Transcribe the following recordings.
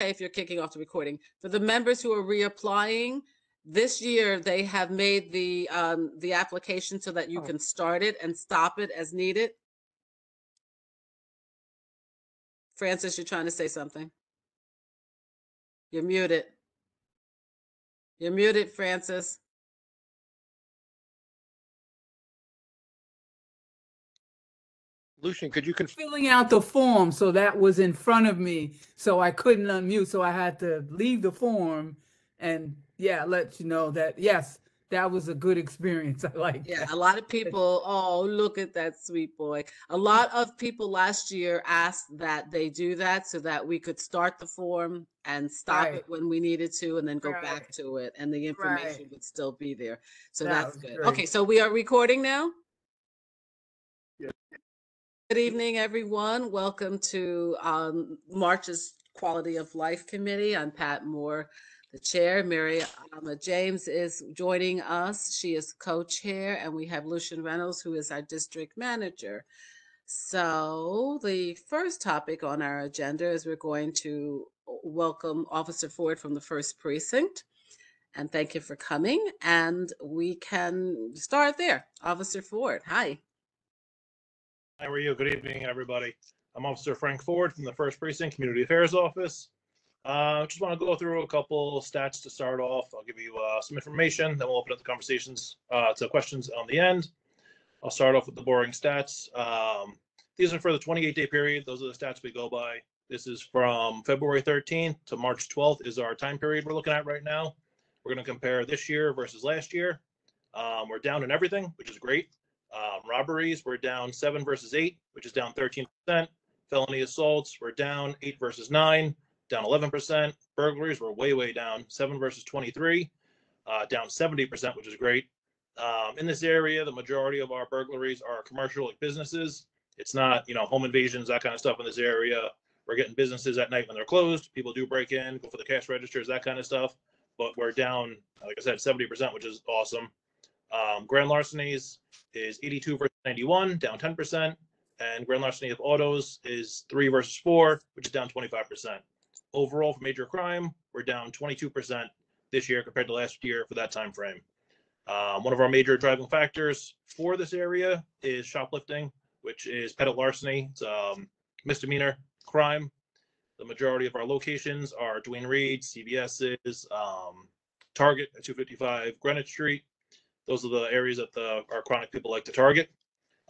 okay if you're kicking off the recording. For the members who are reapplying, this year they have made the, um, the application so that you Oh. can start it and stop it as needed. Francis, you're trying to say something? You're muted. You're muted, Francis. Lucian, could you confirm? filling out the form, so that was in front of me, so I couldn't unmute, so I had to leave the form and yeah, let you know that, yes, that was a good experience. I like Yeah, that. a lot of people, oh, look at that sweet boy. A lot of people last year asked that they do that so that we could start the form and stop Right. it when we needed to and then go back Right. to it and the information Right. would still be there. So That that's was good. great. Okay, so we are recording now? Good evening, everyone. Welcome to um, March's Quality of Life Committee. I'm Pat Moore, the chair. Mary Alma James is joining us. She is co-chair, and we have Lucian Reynolds, who is our district manager. So the first topic on our agenda is we're going to welcome Officer Ford from the First Precinct. And thank you for coming. And we can start there. Officer Ford, hi. How are you? Good evening, everybody. I'm Officer Frank Ford from the First Precinct Community Affairs Office. Uh, just want to go through a couple stats to start off. I'll give you uh, some information, then we'll open up the conversations uh, to questions on the end. I'll start off with the boring stats. Um, these are for the 28 day period. Those are the stats we go by. This is from February 13th to March 12th is our time period we're looking at right now. We're going to compare this year versus last year. Um, we're down in everything, which is great. Um, robberies, we're down seven versus eight, which is down 13%. Felony assaults, we're down eight versus nine, down 11%. Burglaries, we're way, way down, seven versus 23, uh, down 70%, which is great. Um, in this area, the majority of our burglaries are commercial like businesses. It's not, you know, home invasions, that kind of stuff in this area. We're getting businesses at night when they're closed. People do break in, go for the cash registers, that kind of stuff. But we're down, like I said, 70%, which is awesome. Um, grand larcenies is 82 versus 91, down 10%. And grand larceny of autos is three versus four, which is down 25%. Overall, for major crime, we're down 22% this year compared to last year for that time frame. Um, one of our major driving factors for this area is shoplifting, which is petty larceny. It's um, misdemeanor crime. The majority of our locations are Duane Reade, CVS's, um, Target at 255 Greenwich Street. Those are the areas that the, our chronic people like to target.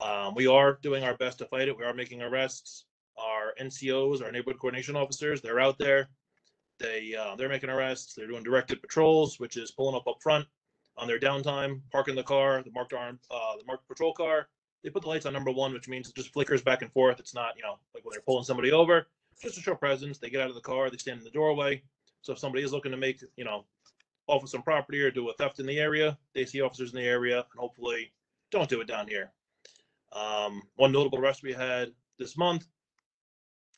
Um, we are doing our best to fight it. We are making arrests. Our NCOs, our neighborhood coordination officers, they're out there. They uh, they're making arrests. They're doing directed patrols, which is pulling up up front on their downtime, parking the car, the marked arm, uh, the marked patrol car. They put the lights on number one, which means it just flickers back and forth. It's not, you know, like when they're pulling somebody over. Just to show presence. They get out of the car. They stand in the doorway. So if somebody is looking to make, you know, off of some property or do a theft in the area, they see officers in the area and hopefully don't do it down here. Um, one notable arrest we had this month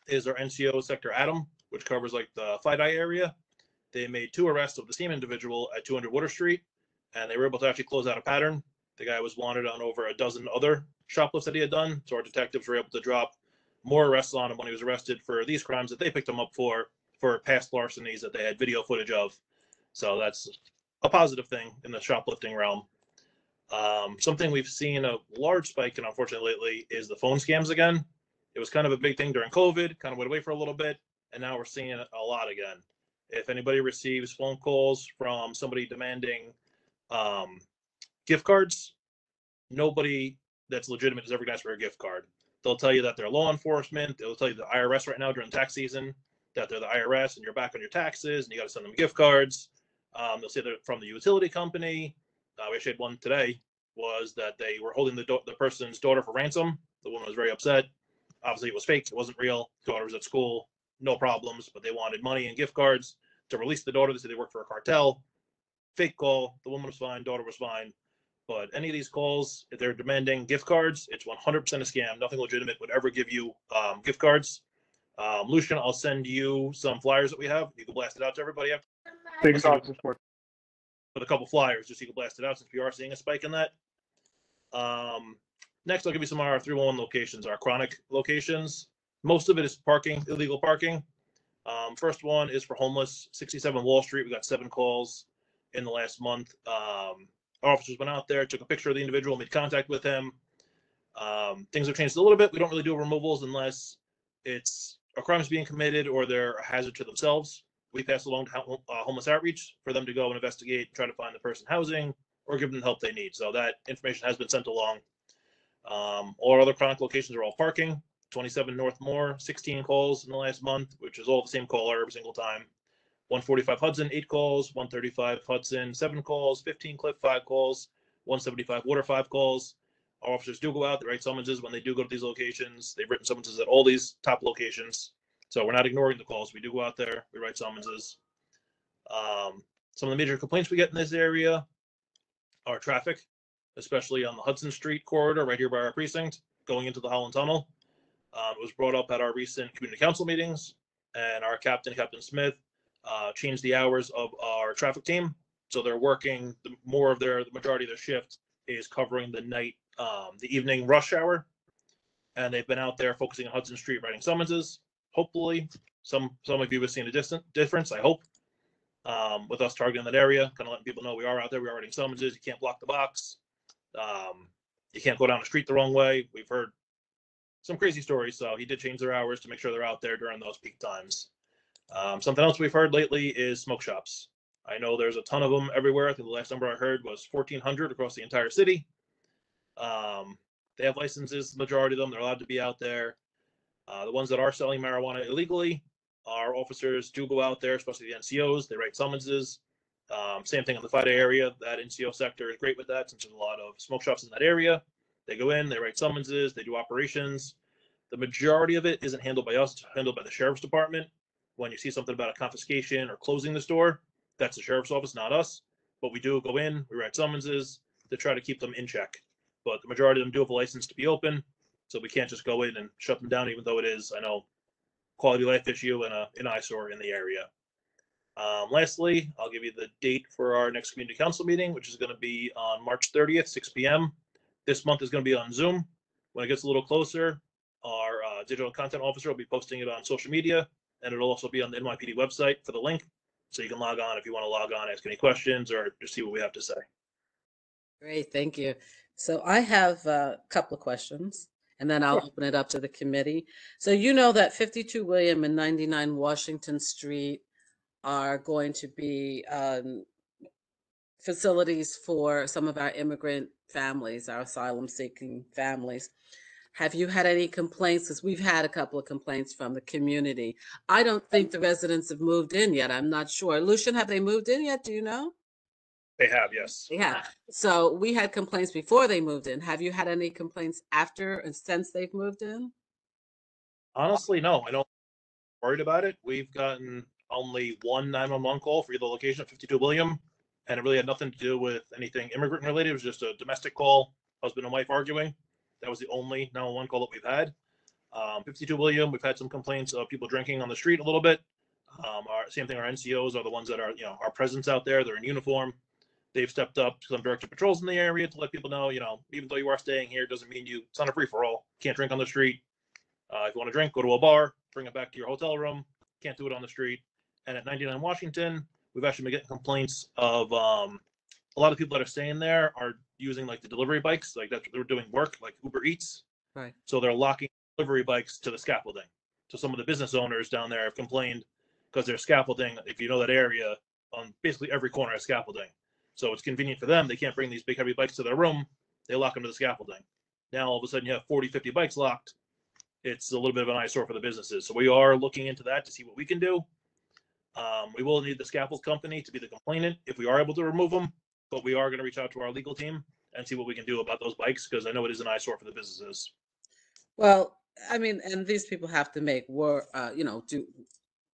is our NCO Sector Adam, which covers like the Eye area. They made two arrests of the same individual at 200 Water Street, and they were able to actually close out a pattern. The guy was wanted on over a dozen other shoplifts that he had done, so our detectives were able to drop more arrests on him when he was arrested for these crimes that they picked him up for, for past larcenies that they had video footage of. So that's a positive thing in the shoplifting realm. Um, something we've seen a large spike in, unfortunately, lately is the phone scams again. It was kind of a big thing during COVID, kind of went away for a little bit, and now we're seeing it a lot again. If anybody receives phone calls from somebody demanding um, gift cards, nobody that's legitimate is ever going to ask for a gift card. They'll tell you that they're law enforcement. They'll tell you the IRS right now during tax season that they're the IRS and you're back on your taxes and you got to send them gift cards. Um, they'll say they're from the utility company. Uh, we actually had one today was that they were holding the, the person's daughter for ransom. The woman was very upset. Obviously, it was fake. It wasn't real. Daughter was at school, no problems, but they wanted money and gift cards to release the daughter. They said they worked for a cartel. Fake call. The woman was fine. Daughter was fine. But any of these calls, if they're demanding gift cards, it's 100% a scam. Nothing legitimate would ever give you um, gift cards. Um, Lucian, I'll send you some flyers that we have. You can blast it out to everybody after Thanks, Officer Ford. with a couple flyers, just so you can blast it out since we are seeing a spike in that. Um, next, I'll give you some of our 311 locations, our chronic locations. Most of it is parking, illegal parking. Um, Um, first one is for homeless, 67 Wall Street. We got seven calls in the last month. Um, our officers went out there, took a picture of the individual, made contact with him. Um, things have changed a little bit. We don't really do removals unless it's a crime is being committed or they're a hazard to themselves. We pass along to uh, homeless outreach for them to go and investigate, try to find the person housing, or give them the help they need. So that information has been sent along. Um, all our other chronic locations are all parking. 27 North Moore, 16 calls in the last month, which is all the same caller every single time. 145 Hudson, eight calls. 135 Hudson, seven calls. 15 Cliff, five calls. 175 Water, five calls. Our officers do go out, they write summonses when they do go to these locations. They've written summonses at all these top locations. So we're not ignoring the calls. We do go out there, we write summonses. Um, some of the major complaints we get in this area are traffic, especially on the Hudson Street corridor right here by our precinct, going into the Holland Tunnel. Um, it was brought up at our recent community council meetings, and our captain, Captain Smith, uh, changed the hours of our traffic team. So they're working, the more of their, the majority of their shift is covering the night, um, the evening rush hour. And they've been out there focusing on Hudson Street writing summonses. Hopefully, some, some of you have seen a distant difference, I hope. Um, with us targeting that area, kind of letting people know we are out there, we are writing summonses, you can't block the box. Um, you can't go down the street the wrong way. We've heard some crazy stories, so he did change their hours to make sure they're out there during those peak times. Um, something else we've heard lately is smoke shops. I know there's a ton of them everywhere. I think the last number I heard was 1,400 across the entire city. Um, they have licenses, the majority of them. They're allowed to be out there. Uh, the ones that are selling marijuana illegally, our officers do go out there, especially the NCOs. They write summonses. Um, same thing in the FiDi area. That NCO sector is great with that since there's a lot of smoke shops in that area. They go in, they write summonses, they do operations. The majority of it isn't handled by us, it's handled by the sheriff's department. When you see something about a confiscation or closing the store, that's the sheriff's office, not us. But we do go in, we write summonses to try to keep them in check. But the majority of them do have a license to be open, so we can't just go in and shut them down, even though it is, I know, quality of life issue and a, an eyesore in the area. Um, lastly, I'll give you the date for our next community council meeting, which is going to be on March 30th, 6 p.m. This month is going to be on Zoom. When it gets a little closer, our uh, digital content officer will be posting it on social media, and it'll also be on the NYPD website for the link. So you can log on if you want to log on, ask any questions, or just see what we have to say. Great, thank you. So I have a couple of questions, and then I'll Sure. open it up to the committee. So you know that 52 William and 99 Washington Street are going to be um, facilities for some of our immigrant families, our asylum-seeking families. Have you had any complaints? Because we've had a couple of complaints from the community. I don't think the residents have moved in yet. I'm not sure. Lucian, have they moved in yet? Do you know? They have, yes. Yeah, so we had complaints before they moved in. Have you had any complaints after and since they've moved in? Honestly, no, I don't worried about it. We've gotten only one 911 call for either location at 52 William, and it really had nothing to do with anything immigrant related. It was just a domestic call, husband and wife arguing. That was the only 911 call that we've had. Um, 52 William, we've had some complaints of people drinking on the street a little bit. Um, our same thing. Our NCOs are the ones that are, you know, our presence out there. They're in uniform. They've stepped up some directed patrols in the area to let people know, you know, even though you are staying here, doesn't mean you. It's not a free for all. Can't drink on the street. Uh, if you want to drink, go to a bar, bring it back to your hotel room. Can't do it on the street. And at 99 Washington, we've actually been getting complaints of um, a lot of people that are staying there are using like the delivery bikes, like that they're doing work like Uber Eats. Right. So they're locking delivery bikes to the scaffolding. So some of the business owners down there have complained because there's scaffolding. If you know that area, on basically every corner has scaffolding. So it's convenient for them. They can't bring these big heavy bikes to their room. They lock them to the scaffolding. Now all of a sudden you have 40, 50 bikes locked. It's a little bit of an eyesore for the businesses. So we are looking into that to see what we can do. Um, we will need the scaffold company to be the complainant if we are able to remove them, but we are going to reach out to our legal team and see what we can do about those bikes because I know it is an eyesore for the businesses. Well, I mean, and these people have to make work, uh, you know, do,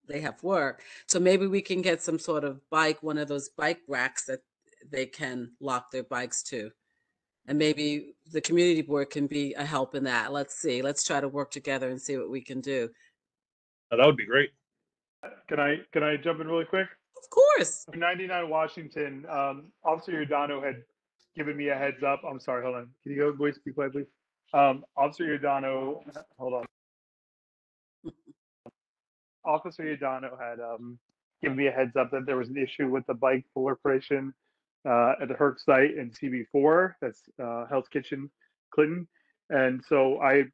they have work. So maybe we can get some sort of bike, one of those bike racks that they can lock their bikes to. And maybe the community board can be a help in that. Let's see. Let's try to work together and see what we can do. Now, that would be great. Can I, can I jump in really quick? Of course. 99 Washington, um, Officer Giordano had given me a heads up. I'm sorry, hold on. Can you go, voice, be quiet, please? Um, Officer Giordano, hold on. Officer Giordano had um, given me a heads up that there was an issue with the bike proliferation uh, at the HERRC site in CB4, that's uh, Hell's Kitchen, Clinton. And so I,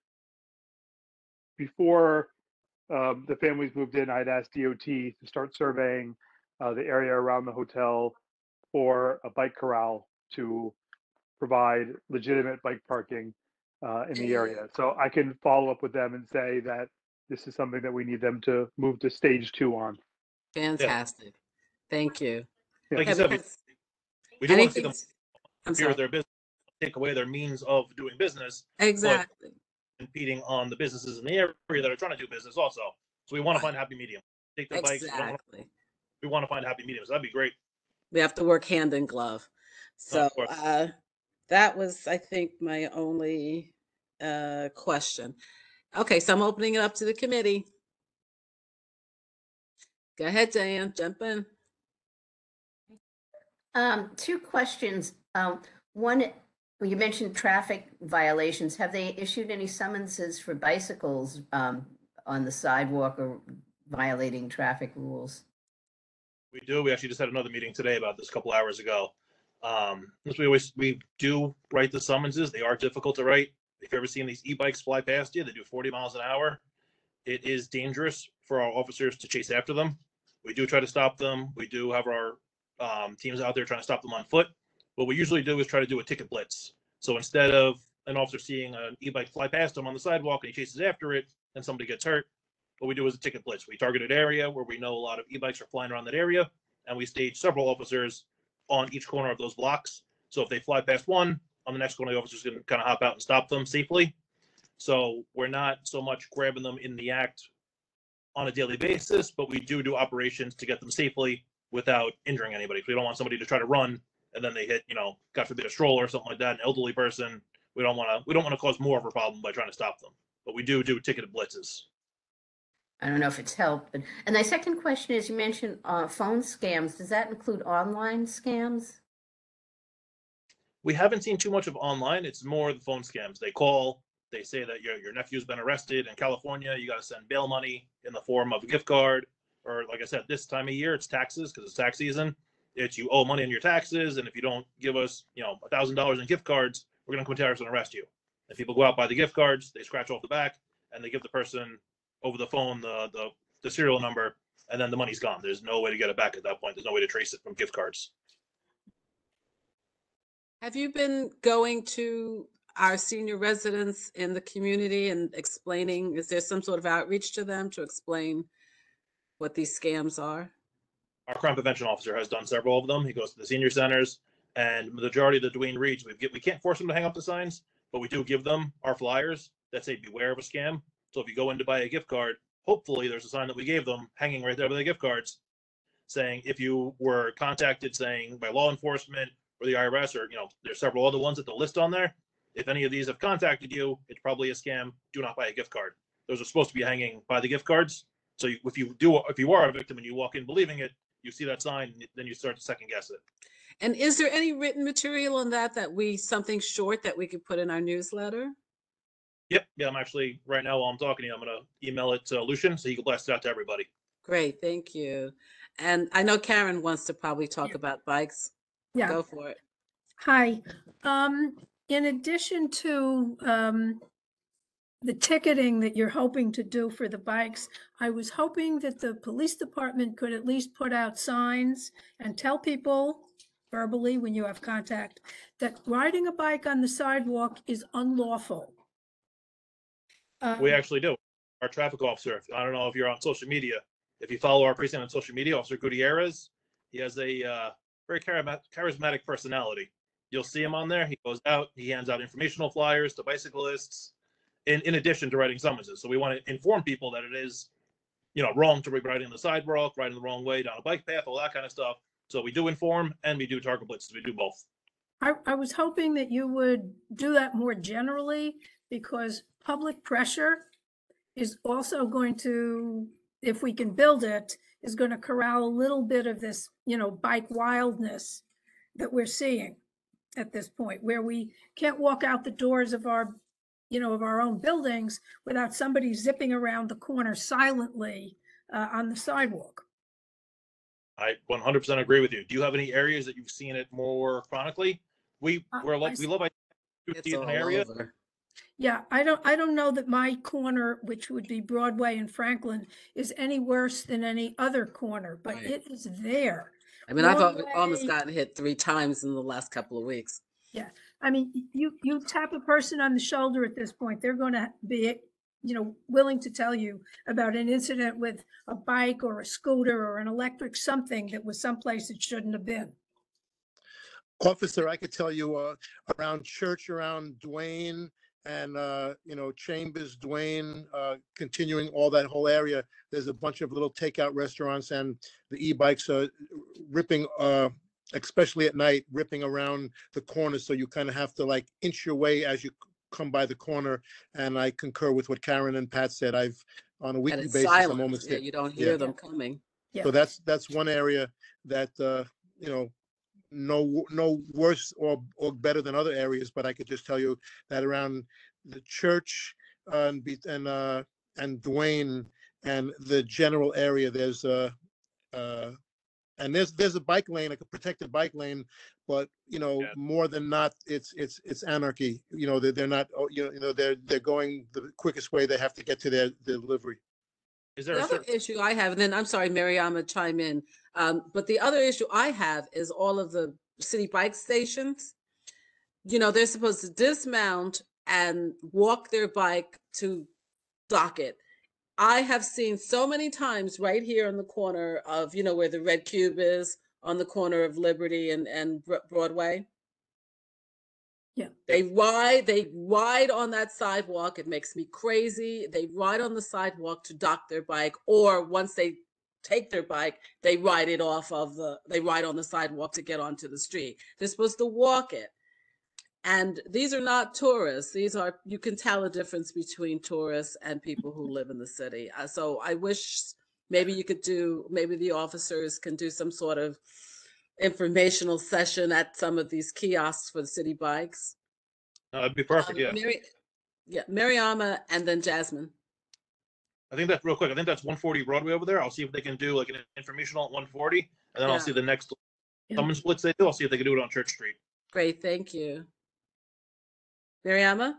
before um, the families moved in, I'd asked DOT to start surveying uh, the area around the hotel for a bike corral to provide legitimate bike parking uh, in the area. So I can follow up with them and say that this is something that we need them to move to stage two on. Fantastic. Thank you. Like Yeah, you said, we- because we do want to see them fear their business, take away their means of doing business, Exactly. impeding on the businesses in the area that are trying to do business also. So we want to find a happy medium. Take their bikes. we Exactly. We want to find happy mediums. That'd be great. We have to work hand in glove. So uh, that was, I think, my only uh, question. Okay, so I'm opening it up to the committee. Go ahead, Diane, jump in. Um, two questions. Um, one, you mentioned traffic violations. Have they issued any summonses for bicycles um, on the sidewalk or violating traffic rules? We do. We actually just had another meeting today about this a couple hours ago. Um, as we always, we do write the summonses. They are difficult to write. If you've ever seen these e-bikes fly past you, they do 40 miles an hour. It is dangerous for our officers to chase after them. We do try to stop them. We do have our um, teams out there trying to stop them on foot. What we usually do is try to do a ticket blitz. So instead of an officer seeing an e-bike fly past him on the sidewalk and he chases after it and somebody gets hurt, what we do is a ticket blitz. We target an area where we know a lot of e-bikes are flying around that area, and we stage several officers on each corner of those blocks. So if they fly past one, on the next corner, the officer's gonna kind of hop out and stop them safely. So we're not so much grabbing them in the act on a daily basis, but we do do operations to get them safely without injuring anybody. We don't want somebody to try to run and then they hit, you know, God forbid, a stroller or something like that, an elderly person. We don't want to. We don't want to cause more of a problem by trying to stop them. But we do do ticketed blitzes. I don't know if it's helped, but, and my second question is, you mentioned uh, phone scams. Does that include online scams? we haven't seen too much of online. It's more the phone scams. They call, they say that your your nephew's been arrested in California. You got to send bail money in the form of a gift card, or like I said, this time of year it's taxes because it's tax season. It's you owe money on your taxes, and if you don't give us, you know, a thousand dollars in gift cards, we're gonna come to us and arrest you. And people go out buy the gift cards, they scratch off the back, and they give the person over the phone the the the serial number, and then the money's gone. There's no way to get it back at that point. There's no way to trace it from gift cards. Have you been going to our senior residents in the community and explaining, is there some sort of outreach to them to explain what these scams are? our crime prevention officer has done several of them. He goes to the senior centers, and majority of the Duane Reades, we we can't force them to hang up the signs, but we do give them our flyers that say "Beware of a scam." So if you go in to buy a gift card, hopefully there's a sign that we gave them hanging right there with the gift cards, saying if you were contacted, saying by law enforcement or the IRS, or you know, there's several other ones that they'll list on there. If any of these have contacted you, it's probably a scam. Do not buy a gift card. Those are supposed to be hanging by the gift cards. So you- if you do, if you are a victim and you walk in believing it, you see that sign, then you start to second guess it. And is there any written material on that that we, something short that we could put in our newsletter? Yep, yeah, I'm actually right now while I'm talking to you, I'm gonna email it to Lucian so he can blast it out to everybody. Great, thank you. And I know Karen wants to probably talk Yeah. about bikes. Yeah, Go for it. hi. Um, in addition to, um, the ticketing that you're hoping to do for the bikes, I was hoping that the police department could at least put out signs and tell people verbally when you have contact that riding a bike on the sidewalk is unlawful. We Um, actually do. Our traffic officer, if- I don't know if you're on social media, if you follow our precinct on social media, Officer Gutierrez, he has a uh, very charisma- charismatic personality. You'll see him on there. He goes out, he hands out informational flyers to bicyclists in, in addition to writing summonses. So we want to inform people that it is, you know, wrong to be riding the sidewalk, riding the wrong way down a bike path, all that kind of stuff. So we do inform and we do target blitzes. We do both. I, I was hoping that you would do that more generally because public pressure is also going to, if we can build it, is going to corral a little bit of this, you know, bike wildness that we're seeing at this point, where we can't walk out the doors of our, you know, of our own buildings without somebody zipping around the corner silently uh, on the sidewalk. I 100% agree with you. Do you have any areas that you've seen it more chronically? We Uh, we're I lo- we live by It's in an area. over. Yeah, I don't, I don't know that my corner, which would be Broadway and Franklin, is any worse than any other corner, but Right. it is there. I mean, I've almost Broadway- gotten hit three times in the last couple of weeks. I mean, you, you tap a person on the shoulder at this point, they're going to be, you know, willing to tell you about an incident with a bike or a scooter or an electric something that was someplace it shouldn't have been. Officer, I could tell you, uh, around Church, around Duane and, uh, you know, Chambers, Duane, uh, continuing all that whole area, there's a bunch of little takeout restaurants and the e-bikes are ripping, uh, especially at night, ripping around the corner. So you kind of have to like inch your way as you come by the corner. And I concur with what Karen and Pat said. I've, on a weekly it's basis, I'm silent. almost Yeah, hit. you don't Yeah. hear them coming. Yeah. So that's, that's one area that, uh, you know, no, no worse or, or better than other areas, but I could just tell you that around the church, uh, and, be- and, uh, and Duane and the general area, there's, uh, uh, and there's, there's a bike lane, like a protected bike lane, but, you know, Yeah. more than not, it's, it's, it's anarchy. You know, they're, they're not, oh, you know, they're, they're going the quickest way they have to get to their delivery. Is there The a other certain, issue I have, and then I'm sorry, Mariama, chime in. Um, but the other issue I have is all of the Citi Bike stations. You know, they're supposed to dismount and walk their bike to dock it. I have seen so many times right here on the corner of, you know, where the red cube is on the corner of Liberty and, and Broadway. Yeah. They ride, they ride on that sidewalk. It makes me crazy. They ride on the sidewalk to dock their bike, or once they take their bike, they ride it off of the, they ride on the sidewalk to get onto the street. They're supposed to walk it. And these are not tourists. These are, you can tell a difference between tourists and people who live in the city. Uh, So I wish maybe you could do, maybe the officers can do some sort of informational session at some of these kiosks for the Citi Bikes. no, that'd be perfect. Um, Yeah. Mary, yeah, Mariama and then Jasmine. I think that's real quick. I think that's 140 Broadway over there. I'll see if they can do like an informational at 140, and then Yeah. I'll see the next Yeah. summon splits they do. I'll see if they can do it on Church Street. Great, thank you. Mariama?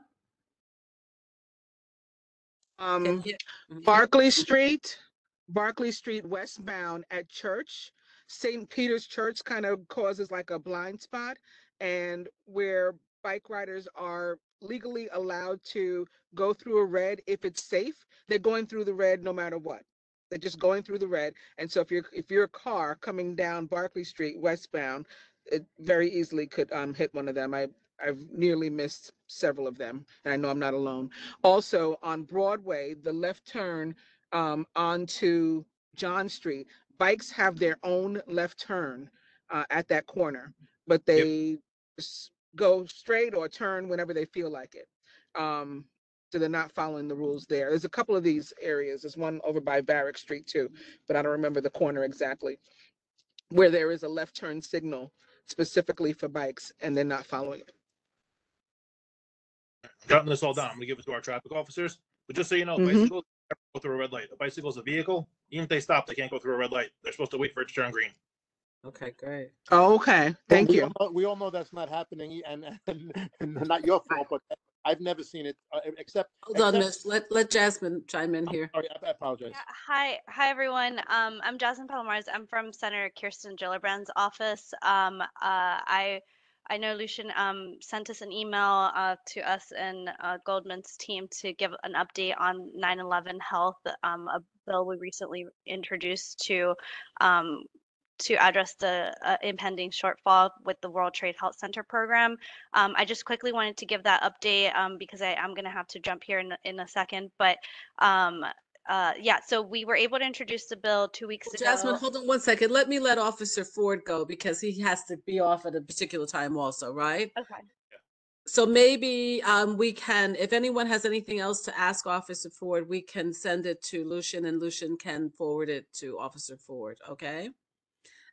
Um, Mhm. Barclay Street, Barclay Street westbound at Church. St. Peter's Church kind of causes like a blind spot and where bike riders are legally allowed to go through a red if it's safe, they're going through the red no matter what. They're just going through the red. And so if you're if you're a car coming down Barclay Street westbound, it very easily could um hit one of them. I I've nearly missed several of them, and I know I'm not alone. Also on Broadway, the left turn um, onto John Street, bikes have their own left turn uh, at that corner, but they s- go straight or turn whenever they feel like it. Um, so they're not following the rules there. There's a couple of these areas. There's one over by Varick Street too, but I don't remember the corner exactly, where there is a left turn signal specifically for bikes and they're not following it. Jotting this all down. I'm gonna give it to our traffic officers. But just so you know, Mhm. bicycles never go through a red light. A bicycle is a vehicle. Even if they stop, they can't go through a red light. They're supposed to wait for it to turn green. Okay, great. Oh, okay. Well, Thank we you. all know- We all know that's not happening and, and, and not your fault, but I've never seen it, uh, except. Hold on, except- Miss, let, let Jasmine chime in I'm here. Sorry, I I apologize. Yeah, Hi, hi everyone. Um, I'm Jasmine Palomares. I'm from Senator Kirsten Gillibrand's office. Um, uh, I I know Lucian um, sent us an email uh, to us and uh, Goldman's team to give an update on 9/11 health, um, a bill we recently introduced to um, to address the uh, impending shortfall with the World Trade Health Center program. Um, I just quickly wanted to give that update um, because I am going to have to jump here in, in a second, but um, uh, yeah, so we were able to introduce the bill two weeks ago. Jasmine, hold on one second. Let me let Officer Ford go because he has to be off at a particular time also, right? Okay. So maybe um, we can, if anyone has anything else to ask Officer Ford, we can send it to Lucian and Lucian can forward it to Officer Ford, okay?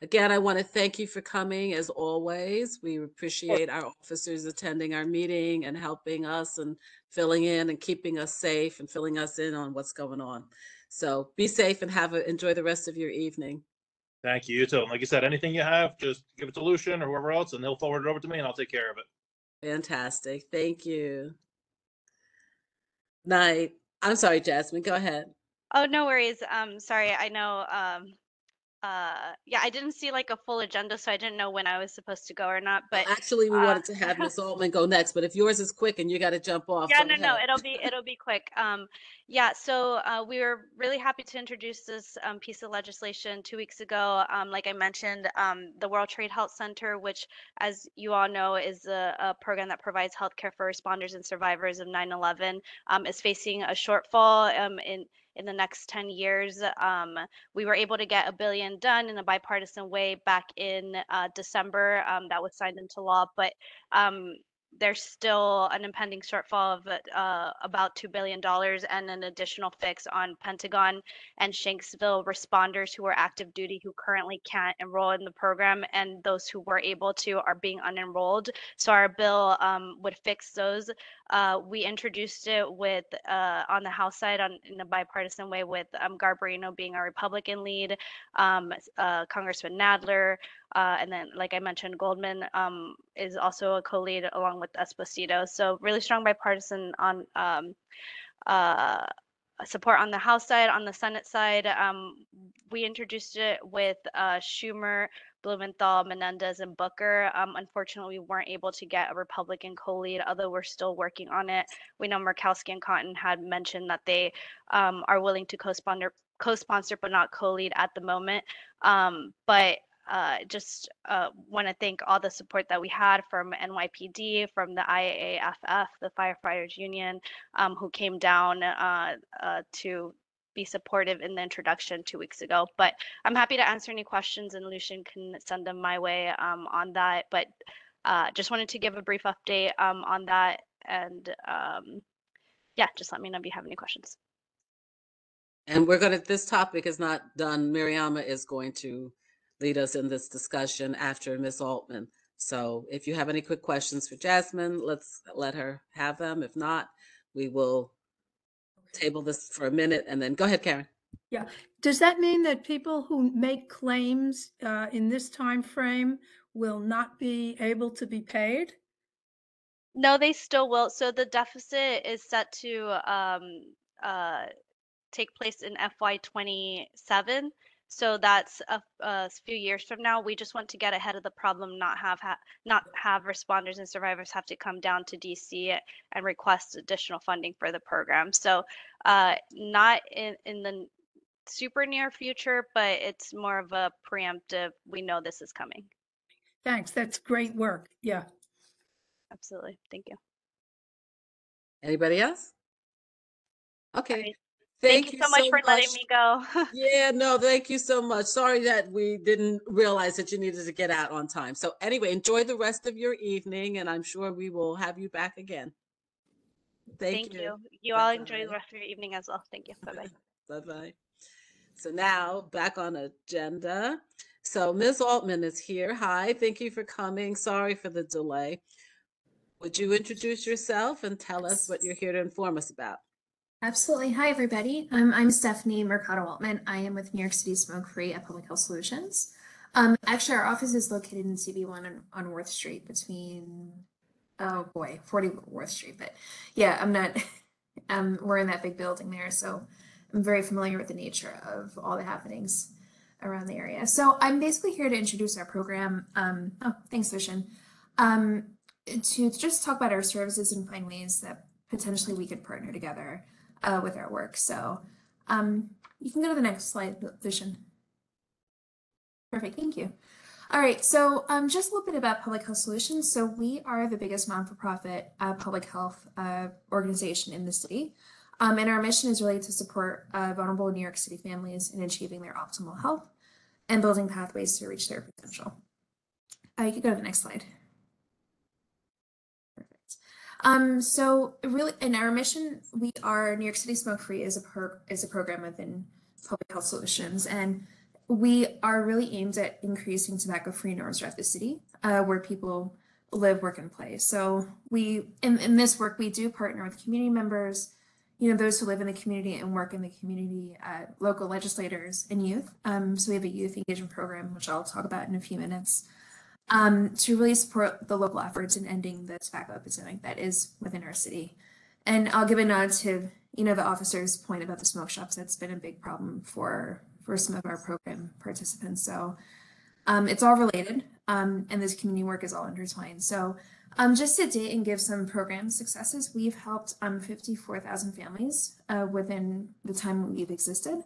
Again, I want to thank you for coming as always. We appreciate our officers attending our meeting and helping us and filling in and keeping us safe and filling us in on what's going on. So be safe and have a, enjoy the rest of your evening. Thank you. You too. And like you said, anything you have, just give it to Lucian or whoever else, and they'll forward it over to me, and I'll take care of it. Fantastic. Thank you. Night. I'm sorry, Jasmine. Go ahead. Oh, no worries. Um, sorry, I know, um, uh, yeah, I didn't see like a full agenda, so I didn't know when I was supposed to go or not, but Actually, we uh, wanted to have Ms. Altman go next, but if yours is quick and you got to jump off. Yeah, no, no, it'll be it'll be quick. Um, yeah, so uh, we were really happy to introduce this um, piece of legislation two weeks ago. Um, like I mentioned, um, the World Trade Health Center, which, as you all know, is a, a program that provides healthcare for responders and survivors of 9/11, um, is facing a shortfall um, in in the next 10 years. Um, we were able to get a billion done in a bipartisan way back in uh, December. Um, that was signed into law, but um, there's still an impending shortfall of uh, about $2 billion and an additional fix on Pentagon and Shanksville responders who are active duty who currently can't enroll in the program and those who were able to are being unenrolled. So our bill um, would fix those. Uh, we introduced it with uh, on the House side on in a bipartisan way with um, Garbarino being our Republican lead, um, uh, Congressman Nadler, uh, and then, like I mentioned, Goldman um, is also a co-lead along with Esposito. So really strong bipartisan on um, uh, support on the House side. On the Senate side, um, we introduced it with uh, Schumer, Blumenthal, Menendez, and Booker. Um, unfortunately, we weren't able to get a Republican co-lead, although we're still working on it. We know Murkowski and Cotton had mentioned that they um, are willing to co-sponsor, co-sponsor, but not co-lead at the moment. Um, but uh, just uh, want to thank all the support that we had from NYPD, from the IAFF, the Firefighters Union, um, who came down uh, uh, to be supportive in the introduction two weeks ago. But I'm happy to answer any questions, and Lucian can send them my way um, on that. But uh, just wanted to give a brief update um, on that, and um, yeah, just let me know if you have any questions. And we're going to, this topic is not done. Mariama is going to lead us in this discussion after Ms. Altman. So if you have any quick questions for Jasmine, let's let her have them. If not, we will table this for a minute and then go ahead, Karen. Yeah. Does that mean that people who make claims uh, in this time frame will not be able to be paid? No, they still will. So the deficit is set to um, uh, take place in FY '27. So that's a, a few years from now. We just want to get ahead of the problem, not have ha- not have responders and survivors have to come down to DC and request additional funding for the program. So uh, not in, in the super near future, but it's more of a preemptive. We know this is coming. Thanks, that's great work. Yeah. Absolutely. Thank you. Anybody else? Okay. Right. Thank, you so much for letting me go. Yeah, no, thank you so much. Sorry that we didn't realize that you needed to get out on time. So anyway, enjoy the rest of your evening and I'm sure we will have you back again. Thank, Thank you. You all enjoy the Bye-bye. rest of your evening as well. Thank you. Bye bye. Bye-bye. So now back on agenda. So Ms. Altman is here. Hi, thank you for coming. Sorry for the delay. Would you introduce yourself and tell us what you're here to inform us about? Absolutely. Hi, everybody. Um, I'm Stephanie Mercado Altman. I am with New York City Smoke Free at Public Health Solutions. Um, actually, our office is located in CB1 on, on Worth Street between, oh boy, 40 Worth Street. But yeah, I'm not, um, we're in that big building there. So I'm very familiar with the nature of all the happenings around the area. So I'm basically here to introduce our program. Um, oh, thanks, Vishen. Um, to just talk about our services and find ways that potentially we could partner together uh, with our work. So um, you can go to the next slide, Vision. Perfect, thank you. All right, so um, just a little bit about Public Health Solutions. So we are the biggest non-for-profit uh, public health uh, organization in the city. Um, and our mission is really to support uh, vulnerable New York City families in achieving their optimal health and building pathways to reach their potential. Uh, you can go to the next slide. Um, so really, in our mission, we are New York City Smoke Free is a pro- is a program within Public Health Solutions, and we are really aimed at increasing tobacco-free norms throughout the city, uh, where people live, work, and play. So we, in, in this work, we do partner with community members, you know, those who live in the community and work in the community, uh, local legislators and youth. Um, so we have a youth engagement program, which I'll talk about in a few minutes, um, to really support the local efforts in ending the tobacco epidemic that is within our city. And I'll give a nod to, you know, the officer's point about the smoke shops. That's been a big problem for for some of our program participants. So um, it's all related, um, and this community work is all intertwined. So um, just to date and give some program successes, we've helped um, 54,000 families uh, within the time we've existed.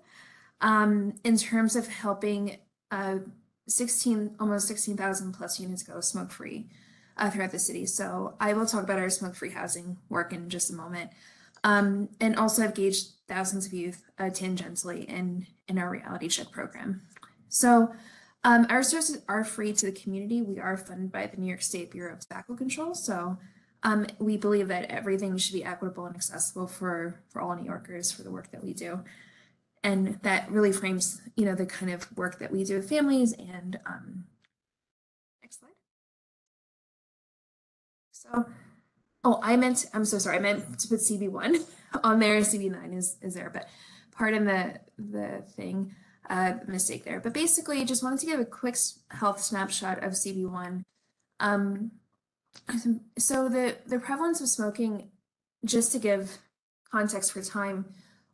Um, in terms of helping uh, 16, almost 16,000 plus units go smoke free uh, throughout the city. So I will talk about our smoke free housing work in just a moment. Um, and also I've engaged thousands of youth uh, tangentially in, in our reality check program. So um, our services are free to the community. We are funded by the New York State Bureau of Tobacco Control. So um, we believe that everything should be equitable and accessible for, for all New Yorkers for the work that we do. And that really frames, you know, the kind of work that we do with families and um, next slide. So, oh, I meant, I'm so sorry. I meant to put CB1 on there. CB9 is, is there, but pardon the, the thing uh, mistake there. But basically, just wanted to give a quick health snapshot of CB1. Um, so the, the prevalence of smoking, just to give context for time,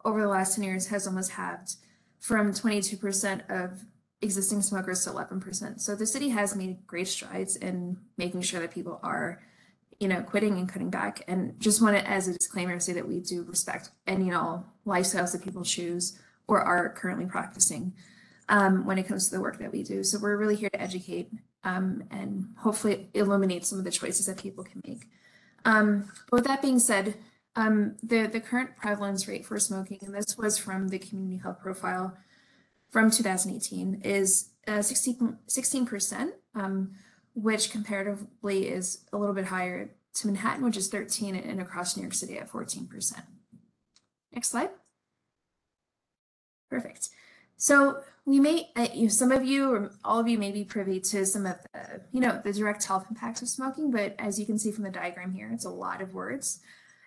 over the last 10 years has almost halved from 22% of existing smokers to 11%. So the city has made great strides in making sure that people are, you know, quitting and cutting back. And just want to, as a disclaimer, say that we do respect any and all lifestyles that people choose or are currently practicing um, when it comes to the work that we do. So we're really here to educate um, and hopefully illuminate some of the choices that people can make. Um, but with that being said, um, the, the current prevalence rate for smoking, and this was from the community health profile from 2018, is uh, 16, 16%, um, which comparatively is a little bit higher to Manhattan, which is 13, and across New York City at 14%. Next slide. Perfect. So we may, uh, some of you or all of you may be privy to some of the, you know, the direct health impacts of smoking, but as you can see from the diagram here, it's a lot of words.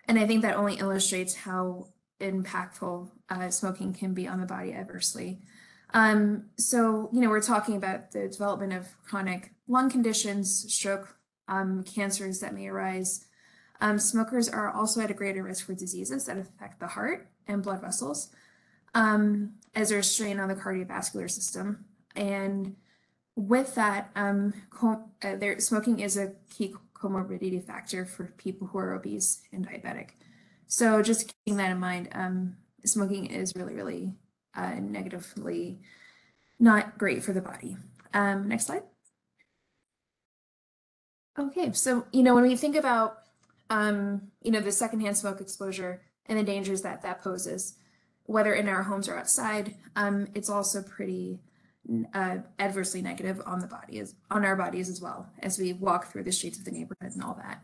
And I think that only illustrates how impactful uh, smoking can be on the body adversely. Um, so, you know, we're talking about the development of chronic lung conditions, stroke, um, cancers that may arise. Um, smokers are also at a greater risk for diseases that affect the heart and blood vessels um, as there's strain on the cardiovascular system. And with that, um, uh, there, smoking is a key comorbidity factor for people who are obese and diabetic. So just keeping that in mind, um, smoking is really, really uh, negatively not great for the body. Um, next slide. Okay, so, you know, when we think about, um, you know, the secondhand smoke exposure and the dangers that that poses, whether in our homes or outside, um, it's also pretty uh, adversely negative on the body as on our bodies as well as we walk through the streets of the neighborhood and all that.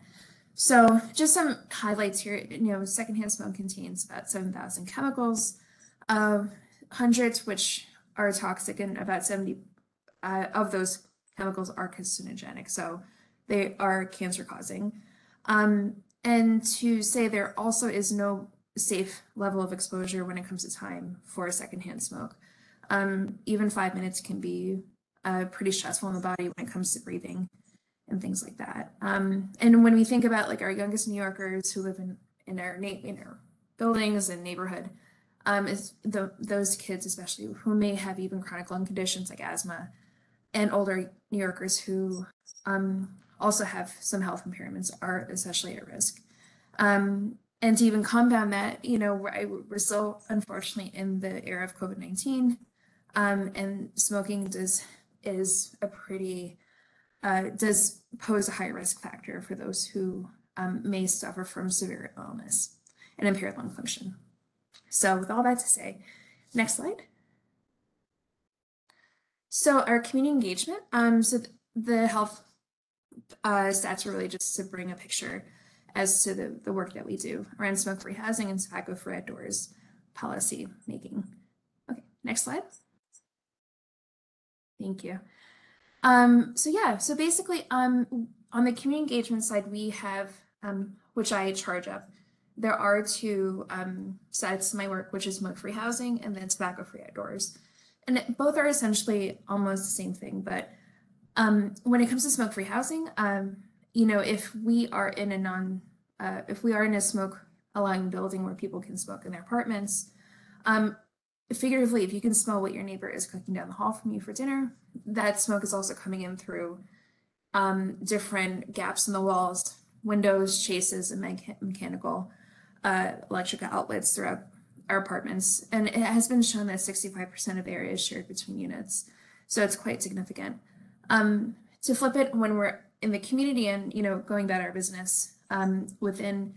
So just some highlights here. You know, secondhand smoke contains about 7,000 chemicals, uh, hundreds which are toxic, and about 70 uh, of those chemicals are carcinogenic. So they are cancer causing. Um, and to say there also is no safe level of exposure when it comes to time for secondhand smoke. Um, even five minutes can be uh, pretty stressful on the body when it comes to breathing and things like that. Um, and when we think about like our youngest New Yorkers who live in in our in our buildings and neighborhood, um, is the those kids especially who may have even chronic lung conditions like asthma, and older New Yorkers who um, also have some health impairments are especially at risk. Um, and to even compound that, you know, we're, we're still unfortunately in the era of COVID 19 um, and smoking does is a pretty uh, does pose a high risk factor for those who um, may suffer from severe illness and impaired lung function. So with all that to say, next slide. So our community engagement, um, so the health uh, stats are really just to bring a picture as to the, the work that we do around smoke-free housing and tobacco-free outdoors policy making. Okay, next slide. Thank you. Um, so yeah, so basically um, on the community engagement side, we have, um, which I charge of, there are two um, sides to my work, which is smoke-free housing and then tobacco-free outdoors. And both are essentially almost the same thing, but um, when it comes to smoke-free housing, um, you know, if we are in a non, uh, if we are in a smoke allowing building where people can smoke in their apartments, um, figuratively, if you can smell what your neighbor is cooking down the hall from you for dinner, that smoke is also coming in through um, different gaps in the walls, windows, chases, and mecha- mechanical uh, electrical outlets throughout our apartments. And it has been shown that 65% of area is shared between units. So it's quite significant. Um, to flip it, when we're in the community and, you know, going about our business um, within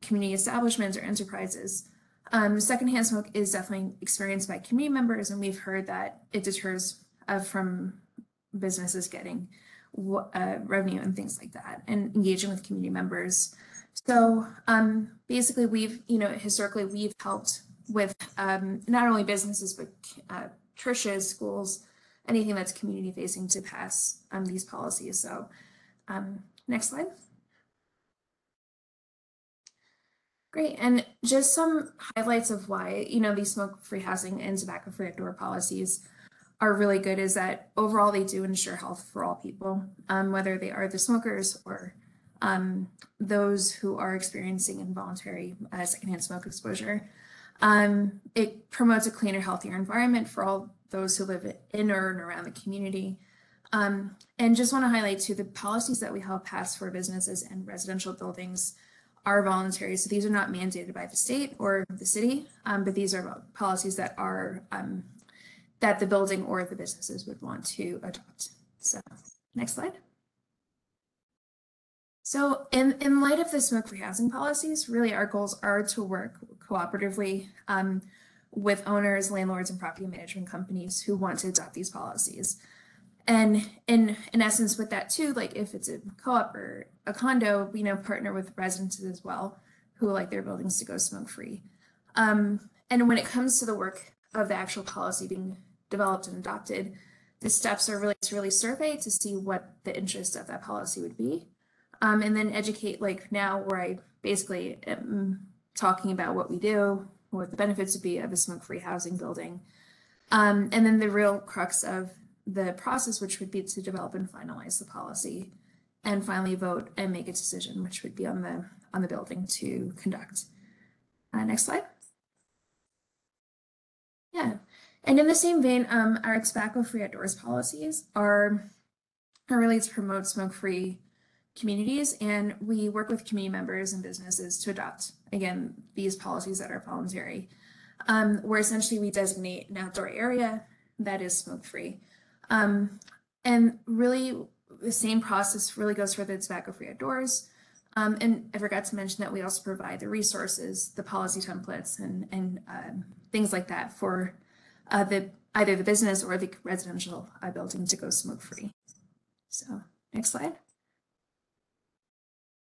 community establishments or enterprises, um, secondhand smoke is definitely experienced by community members, and we've heard that it deters uh, from businesses getting uh, revenue and things like that, and engaging with community members. So um, basically, we've you know historically we've helped with um, not only businesses but uh, churches, schools, anything that's community facing to pass um, these policies. So um, next slide. Great. And just some highlights of why, you know, these smoke-free housing and tobacco-free outdoor policies are really good is that overall they do ensure health for all people, um, whether they are the smokers or um, those who are experiencing involuntary uh, secondhand smoke exposure. Um, it promotes a cleaner, healthier environment for all those who live in or around the community. Um, and just want to highlight too the policies that we help pass for businesses and residential buildings are voluntary. So these are not mandated by the state or the city, um, but these are policies that are um, that the building or the businesses would want to adopt. So next slide. So in, in light of the smoke-free housing policies, really our goals are to work cooperatively um, with owners, landlords, and property management companies who want to adopt these policies. And in in essence, with that too, like if it's a co-op or a condo, you know, partner with residents as well who like their buildings to go smoke-free. Um, and when it comes to the work of the actual policy being developed and adopted, the steps are really to really survey to see what the interest of that policy would be. Um, and then educate like now where I basically am talking about what we do, what the benefits would be of a smoke-free housing building. Um, and then the real crux of the process, which would be to develop and finalize the policy and finally vote and make a decision, which would be on the on the building to conduct. Uh, next slide. Yeah, and in the same vein, um, our tobacco-free outdoors policies are are really to promote smoke-free communities, and we work with community members and businesses to adopt again these policies that are voluntary. Um, where essentially we designate an outdoor area that is smoke-free. Um, and really, the same process really goes for the tobacco-free outdoors. Um, and I forgot to mention that we also provide the resources, the policy templates, and and um, things like that for uh, the either the business or the residential uh, building to go smoke-free. So next slide.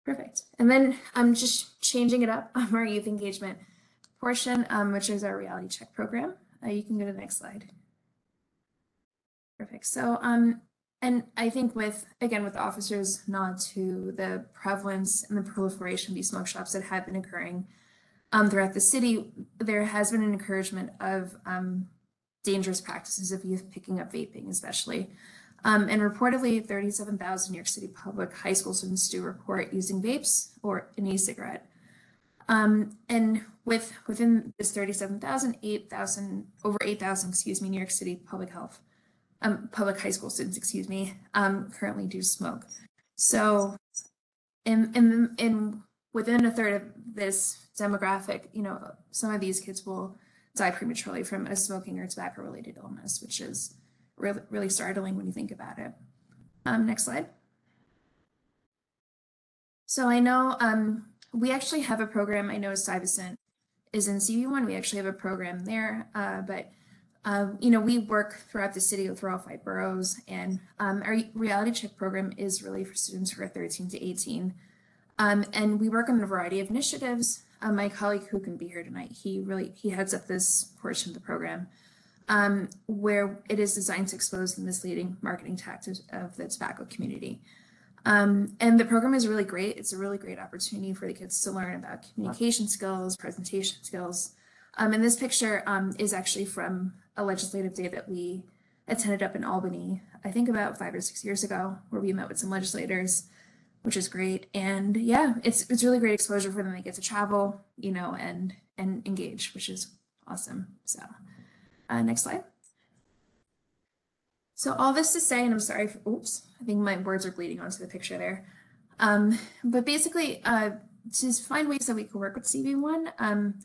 Perfect. And then I'm just changing it up on our youth engagement portion, um, which is our reality check program. Uh, you can go to the next slide. Perfect. So, um, and I think with, again, with officers nod to the prevalence and the proliferation of these smoke shops that have been occurring um, throughout the city, there has been an encouragement of um, dangerous practices of youth picking up vaping, especially. Um, and reportedly, 37,000 New York City public high school students do report using vapes or an e-cigarette. Um, and with within this 37,000, 8,000, over 8,000, excuse me, New York City public health, um, public high school students, excuse me, um, currently do smoke. So, in in in within a third of this demographic, you know, some of these kids will die prematurely from a smoking or tobacco related illness, which is really really startling when you think about it. Um, next slide. So I know um, we actually have a program. I know Stuyvesant is in CB1. We actually have a program there, uh, but um, you know we work throughout the city through all five boroughs, and um, our reality check program is really for students who are 13 to 18, um, and we work on a variety of initiatives. Uh, my colleague who can be here tonight, he really he heads up this portion of the program, um, where it is designed to expose the misleading marketing tactics of the tobacco community. Um, and the program is really great. It's a really great opportunity for the kids to learn about communication skills, presentation skills. Um, and this picture is actually from a legislative day that we attended up in Albany, I think about five or six years ago, where we met with some legislators, which is great. And yeah, it's it's really great exposure for them. They get to travel, you know, and and engage, which is awesome. So, uh, next slide. So all this to say, and I'm sorry, for, oops, I think my words are bleeding onto the picture there. Um, but basically, uh, to find ways that we can work with CB1, um,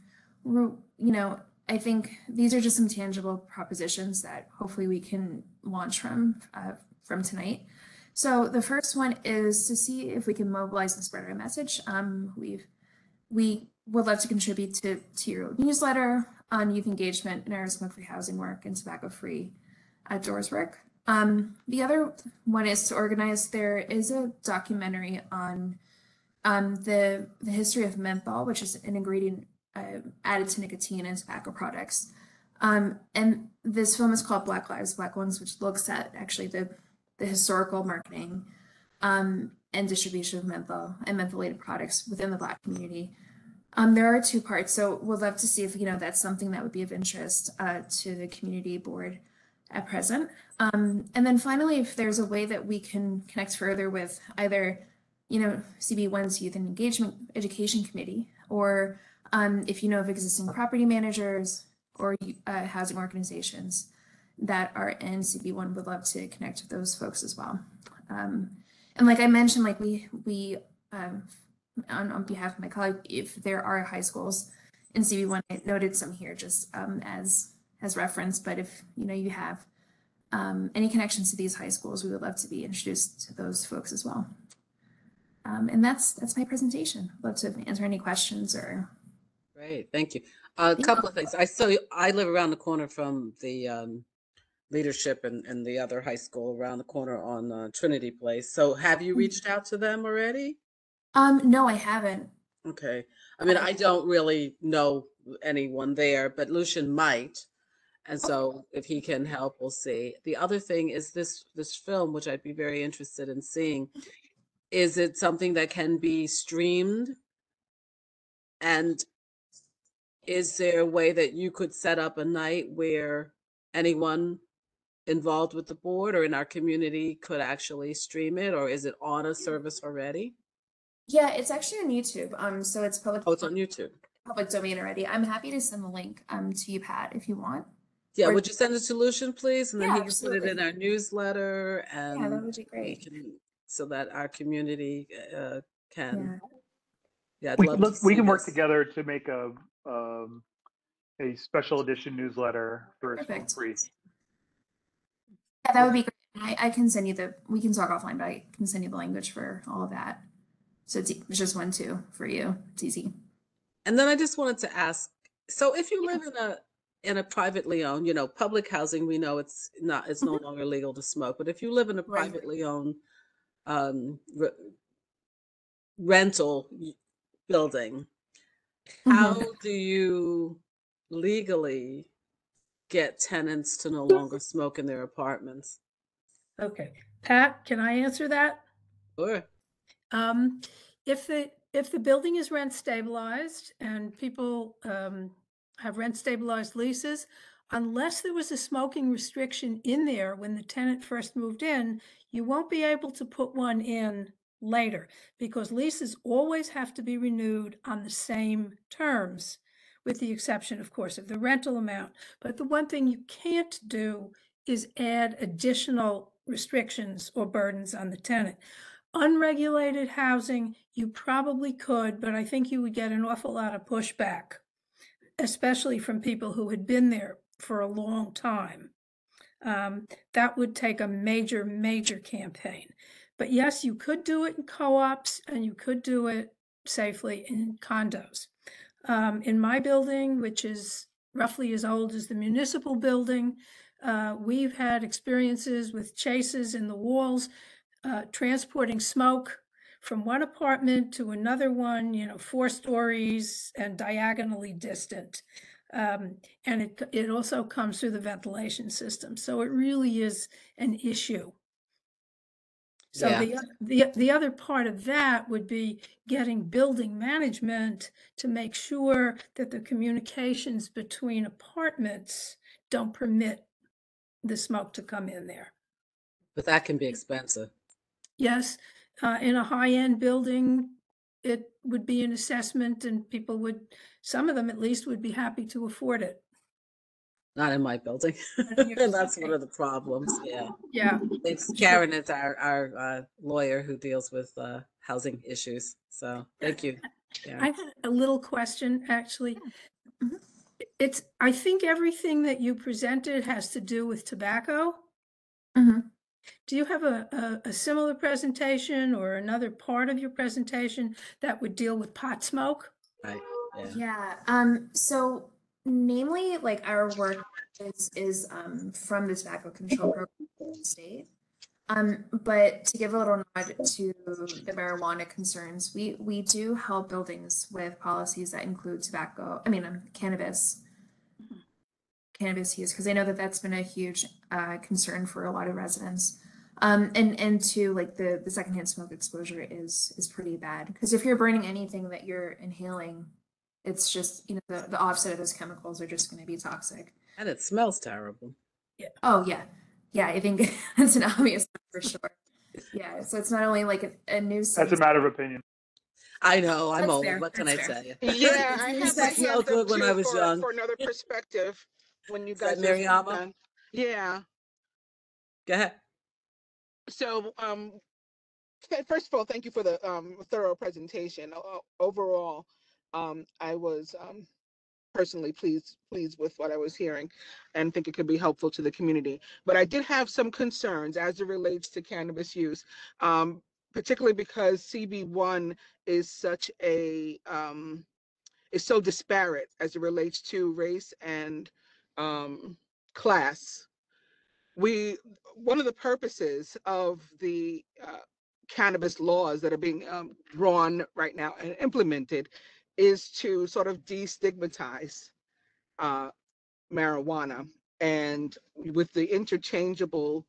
you know, I think these are just some tangible propositions that hopefully we can launch from uh, from tonight. So the first one is to see if we can mobilize and spread our message. Um, we've we would love to contribute to to your newsletter on youth engagement in our smoke-free housing work and tobacco-free outdoors work. Um, the other one is to organize. There is a documentary on um, the the history of menthol, which is an ingredient added to nicotine and tobacco products. Um, and this film is called Black Lives, Black Lungs, which looks at actually the the historical marketing um, and distribution of menthol and mentholated products within the Black community. Um, there are two parts, so we'd love to see if you know that's something that would be of interest uh, to the community board at present. Um, and then finally, if there's a way that we can connect further with either, you know, CB1's Youth and Engagement Education Committee, or um, if you know of existing property managers or uh, housing organizations that are in CB1, would love to connect with those folks as well. Um, and like I mentioned, like we we um, on, on behalf of my colleague, if there are high schools in CB1, I noted some here just um, as as reference, but if you know you have um, any connections to these high schools, we would love to be introduced to those folks as well. Um, and that's that's my presentation. Love to answer any questions or. Great, thank you. A couple of things. I so I live around the corner from the um, leadership and, and the other high school around the corner on uh, Trinity Place. So have you Mhm. reached out to them already? Um, no, I haven't. Okay. I mean, I don't really know anyone there, but Lucian might. And so if he can help, we'll see. The other thing is this this film, which I'd be very interested in seeing. Is it something that can be streamed? And is there a way that you could set up a night where anyone involved with the board or in our community could actually stream it, or is it on a service already? Yeah, it's actually on YouTube. Um, so it's public Oh, it's on YouTube. public domain already. I'm happy to send the link um to you, Pat, if you want. Yeah, Or- would you send it to Lucian, please? And then Yeah, he can put it in our newsletter Yeah, that would be great. can, so that our community uh, can, Yeah. yeah, I'd We, love look, to we see can work together to make a, um, a special edition newsletter for Perfect. Smoke Free. Yeah, that would be great. I, I can send you the, we can talk offline, but I can send you the language for all of that. So it's, e- it's just one, two for you. It's easy. And then I just wanted to ask, so if you live in a, in a privately owned, you know, public housing, we know it's not, it's no longer legal to smoke, but if you live in a Mm-hmm. Right. privately owned um, re- rental building, Mhm. how do you legally get tenants to no longer smoke in their apartments? Okay, Pat, can I answer that? Sure. Um, if the, if the building is rent stabilized and people, um, have rent stabilized leases, unless there was a smoking restriction in there when the tenant first moved in, you won't be able to put one in later because leases always have to be renewed on the same terms, with the exception, of course, of the rental amount. But the one thing you can't do is add additional restrictions or burdens on the tenant. Unregulated housing, you probably could, but I think you would get an awful lot of pushback, especially from people who had been there for a long time. Um, that would take a major, major campaign. But yes, you could do it in co-ops and you could do it safely in condos. Um, in my building, which is roughly as old as the municipal building, uh, we've had experiences with chases in the walls, uh, transporting smoke from one apartment to another one, you know, four stories and diagonally distant. Um, and it, it also comes through the ventilation system. So it really is an issue. So Yeah. the, the, the other part of that would be getting building management to make sure that the communications between apartments don't permit the smoke to come in there. But that can be expensive. Yes, uh, in a high-end building, it would be an assessment and people would, some of them at least would be happy to afford it. Not in my building. Not in And that's one of the problems, yeah. Yeah, It's Karen is our, our uh, lawyer who deals with uh, housing issues. So thank you. Karen. I had a little question, actually. Mhm. It's, I think everything that you presented has to do with tobacco. Mhm. Do you have a, a, a similar presentation or another part of your presentation that would deal with pot smoke? Right, yeah. Yeah, um, so namely, like our work is is um from the tobacco control program in the state. Um, but to give a little nod to the marijuana concerns, we we do help buildings with policies that include tobacco, I mean, um, cannabis. Cannabis use, because I know that that's been a huge uh concern for a lot of residents. Um, and and to like the the secondhand smoke exposure is is pretty bad, because if you're burning anything that you're inhaling, it's just, you know, the, the offset of those chemicals are just going to be toxic. And it smells terrible. yeah Oh, yeah. Yeah, I think that's an obvious one for sure. Yeah, so it's not only like a, a nuisance. That's a matter of opinion. I know, I'm That's old. fair, What can I that's fair. tell you? Yeah, I It's have my so good when I was for, young. for another perspective when you Is that guys are Mariama? done. Yeah. Go ahead. So, um, first of all, thank you for the um, thorough presentation. O- o- Overall, um, I was um, personally pleased pleased with what I was hearing, and think it could be helpful to the community. But I did have some concerns as it relates to cannabis use, um, particularly because CB one is such a um, is so disparate as it relates to race and um, class we one of the purposes of the uh, cannabis laws that are being um, drawn right now and implemented is to sort of destigmatize uh, marijuana and with the interchangeable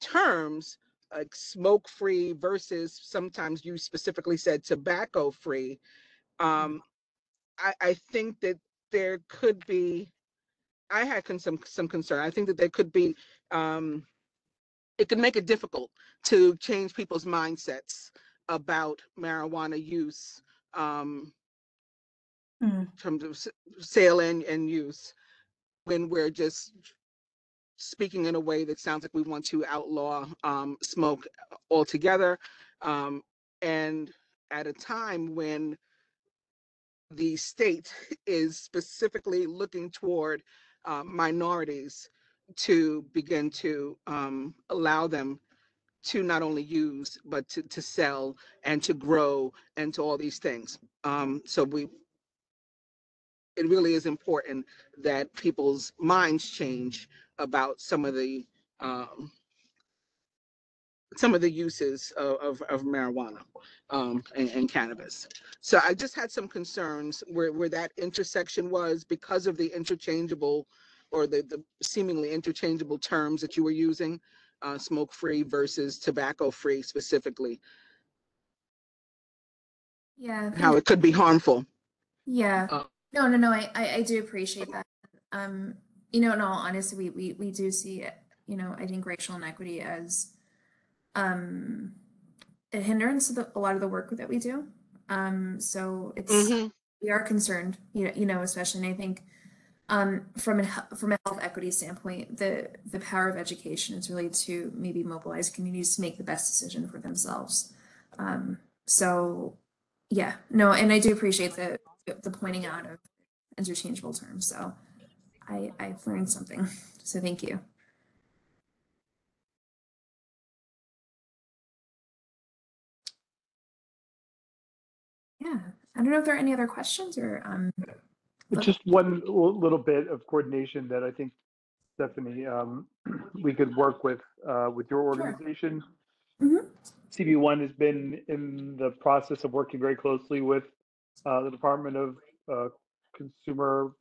terms like smoke free versus sometimes you specifically said tobacco free um, I, I think that there could be I had con- some some concern. I think that there could be um, it could make it difficult to change people's mindsets about marijuana use um, In terms of sale and, and use when we're just speaking in a way that sounds like we want to outlaw um, smoke altogether um, and at a time when the state is specifically looking toward uh, minorities to begin to um, allow them to not only use but to, to sell and to grow and to all these things. Um, so we it really is important that people's minds change about some of the um, some of the uses of, of, of marijuana um, and, and cannabis. So I just had some concerns where, where that intersection was because of the interchangeable or the, the seemingly interchangeable terms that you were using, uh, smoke-free versus tobacco-free specifically, Yeah. how it could be harmful. Yeah. Uh, No, no, no, I, I, I do appreciate that. Um, you know, in all honesty, we, we, we do see, you know, I think racial inequity as um a hindrance to the, a lot of the work that we do. Um, so it's mhm. we are concerned, you know, you know, especially, and I think um, from a from a health equity standpoint, the the power of education is really to maybe mobilize communities to make the best decision for themselves. Um, so, yeah, no, and I do appreciate the the pointing out of interchangeable terms. So, I I've learned something. So thank you. Yeah, I don't know if there are any other questions or um. Just one little bit of coordination that I think, Stephanie, um, we could work with, uh, with your Sure. organization. Mhm. CB one has been in the process of working very closely with, uh, the Department of, uh, Consumer,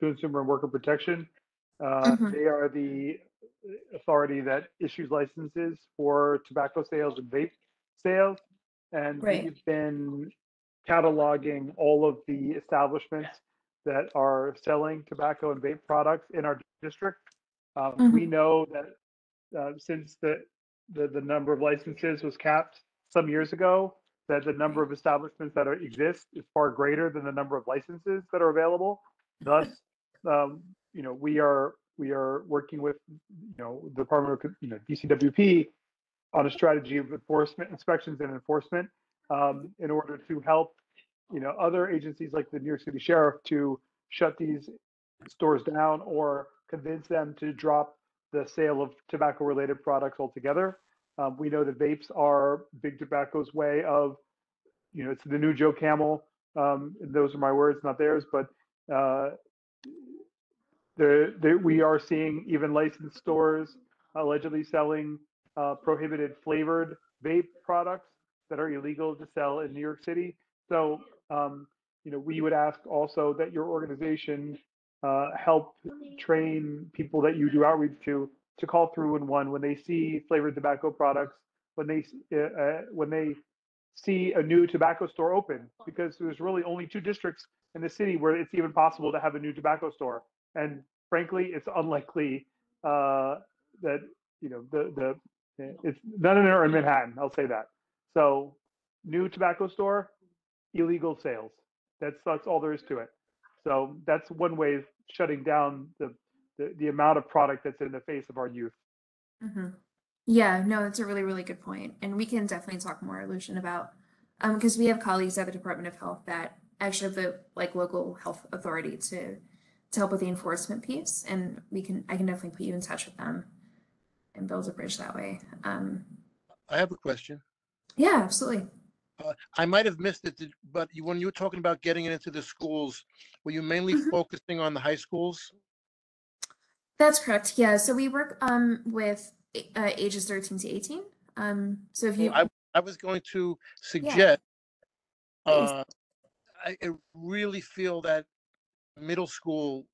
Consumer and Worker Protection. Uh, Mhm. they are the authority that issues licenses for tobacco sales and vape sales. And Right. we've been cataloging all of the establishments that are selling tobacco and vape products in our district. Um, we know that uh, since the, the the number of licenses was capped some years ago, that the number of establishments that are, exist is far greater than the number of licenses that are available. Thus, um, you know, we are we are working with you know the Department of you know DCWP on a strategy of enforcement, inspections, and enforcement um, in order to help you know other agencies like the New York City Sheriff to shut these stores down or convince them to drop the sale of tobacco related products altogether. Um, we know that vapes are big tobacco's way of, you know, it's the new Joe Camel. Um, those are my words, not theirs, but uh, the, the, we are seeing even licensed stores allegedly selling uh, prohibited flavored vape products that are illegal to sell in New York City. So, um, you know, we would ask also that your organization uh, help train people that you do outreach to to call 311 when they see flavored tobacco products, when they uh, uh, when they see a new tobacco store open, because there's really only two districts in the city where it's even possible to have a new tobacco store, and frankly, it's unlikely uh, that you know the the it's none of them in Manhattan. I'll say that. So, new tobacco store, illegal sales. That's that's all there is to it. So that's one way of shutting down the, the, the amount of product that's in the face of our youth. Mhm. Yeah, no, that's a really, really good point. And we can definitely talk more, Lucian, about um because we have colleagues at the Department of Health that actually have the like local health authority to to help with the enforcement piece. And we can I can definitely put you in touch with them and build a bridge that way. Um I have a question. yeah, absolutely. Uh, I might have missed it, but you, when you were talking about getting it into the schools, were you mainly Mhm. focusing on the high schools? That's correct. Yeah. So we work um with uh, ages 13 to 18. Um so if you I, I was going to suggest, Please. uh, I I really feel that middle school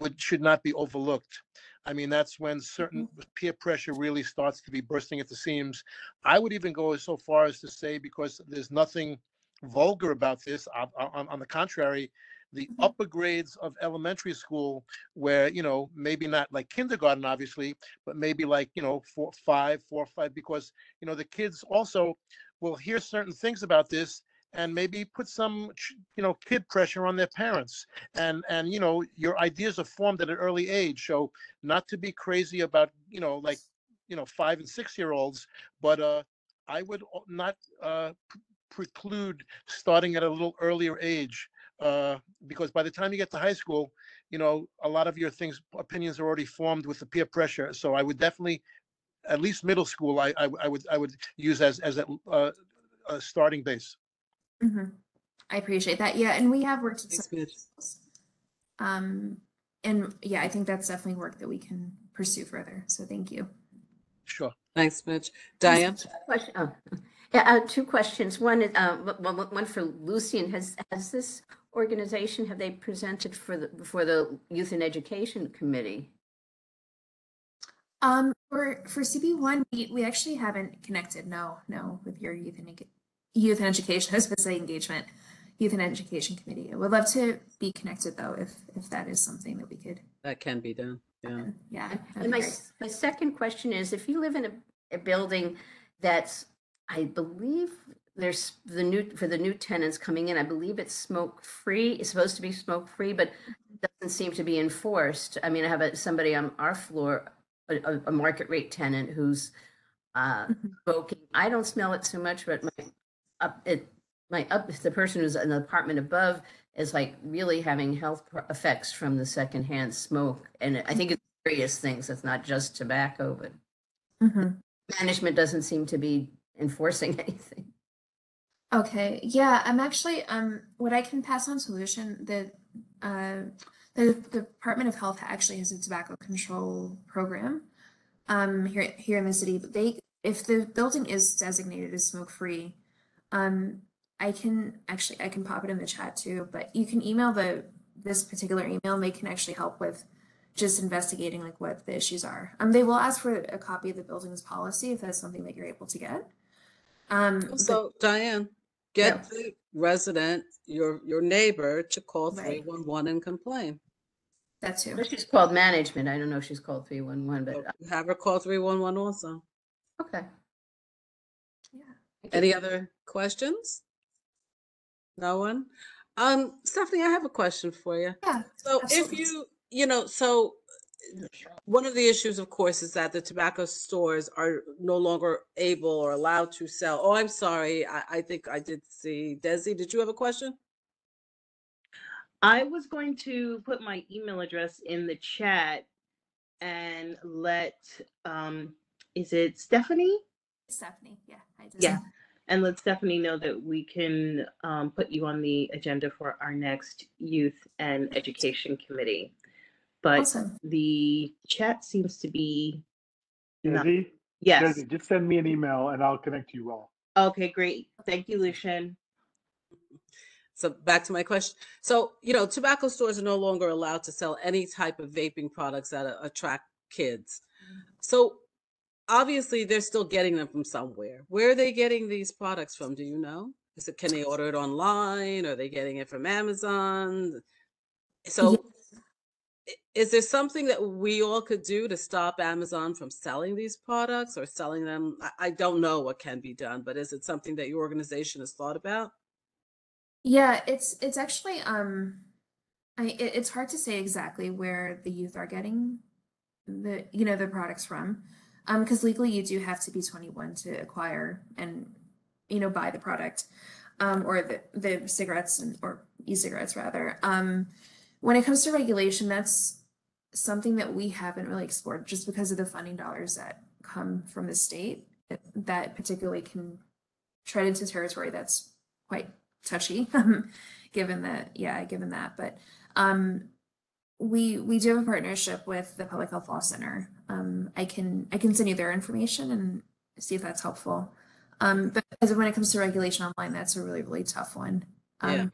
would, should not be overlooked. I mean, that's when certain peer pressure really starts to be bursting at the seams. I would even go so far as to say, because there's nothing vulgar about this, on, on, on the contrary, the Mhm. upper grades of elementary school, where, you know, maybe not like kindergarten, obviously, but maybe like, you know, four, five, four, five, because, you know, the kids also will hear certain things about this and maybe put some, you know, kid pressure on their parents. And, and, you know, your ideas are formed at an early age. So not to be crazy about, you know, like, you know, five and six year olds, but, uh, I would not, uh, preclude starting at a little earlier age. Uh, because by the time you get to high school, you know, a lot of your things, opinions are already formed with the peer pressure. So I would definitely, at least middle school, I, I, I would, I would use as, as a, uh, a starting base. Mhm. I appreciate that. Yeah, and we have worked with some schools. Um and yeah, I think that's definitely work that we can pursue further. So thank you. Sure. Thanks, Mitch. Diane? Question, oh, yeah, uh, two questions. One, is, uh, one, one- one for Lucian. Has, has this organization, have they presented for the, for the Youth and Education Committee? Um, for for CB one, we we actually haven't connected. No, no, with your youth and youth and education. I was going to say engagement, youth and education committee. I would love to be connected though, if if that is something that we could. That can be done. Yeah. Yeah. And my, great. my second question is, if you live in a, a building that's, I believe there's the new, for the new tenants coming in, I believe it's smoke-free, it's supposed to be smoke-free, but doesn't seem to be enforced. I mean, I have a, somebody on our floor, a, a, a market rate tenant who's uh, Mhm. smoking. I don't smell it so much, but my, up, it, my up, the person who's in the apartment above is like really having health pro- effects from the secondhand smoke. And I think it's various things. It's not just tobacco, but Mhm. management doesn't seem to be enforcing anything. Okay, yeah, I'm actually um what I can pass on solution the uh the, the Department of Health actually has a tobacco control program um here here in the city, but they if the building is designated as smoke free, um I can actually I can pop it in the chat too, but you can email the this particular email and they can actually help with just investigating like what the issues are. Um, they will ask for a copy of the building's policy if that's something that you're able to get. Um, So Diane, Yeah. get the resident, your, your neighbor to call Right. 311 and complain. That's too. But She's called management. I don't know if she's called 311, but, uh, Have her call 311 also. okay. Yeah. Any other questions? No one? Um, Stephanie, I have a question for you. Yeah. So if absolutely. you, you know, so one of the issues, of course, is that the tobacco stores are no longer able or allowed to sell. Oh, I'm sorry. I, I think I did see. Desi, did you have a question? I was going to put my email address in the chat and let, um, is it Stephanie? Stephanie, yeah. I just, Yeah. And let Stephanie know that we can, um, put you on the agenda for our next youth and education committee. But Awesome. the chat seems to be, not- Desi, yes. Desi, just send me an email and I'll connect you all. Okay, great. Thank you, Lucian. So back to my question. So, you know, tobacco stores are no longer allowed to sell any type of vaping products that a- attract kids. So obviously they're still getting them from somewhere. Where are they getting these products from? Do you know? Is it, can they order it online? Are they getting it from Amazon? So i- is there something that we all could do to stop Amazon from selling these products or selling them? I, don't know what can be done, but is it something that your organization has thought about? Yeah, it's it's actually um I it, it's hard to say exactly where the youth are getting the you know the products from. Um because legally you do have to be 21 to acquire and you know buy the product um or the the cigarettes and or e-cigarettes rather. Um when it comes to regulation that's something that we haven't really explored just because of the funding dollars that come from the state that particularly can tread into territory that's quite touchy um, given that yeah given that. But um we we do have a partnership with the public health law center. Um i can i can send you their information and see if that's helpful. Um but as when it comes to regulation online that's a really really tough one. Um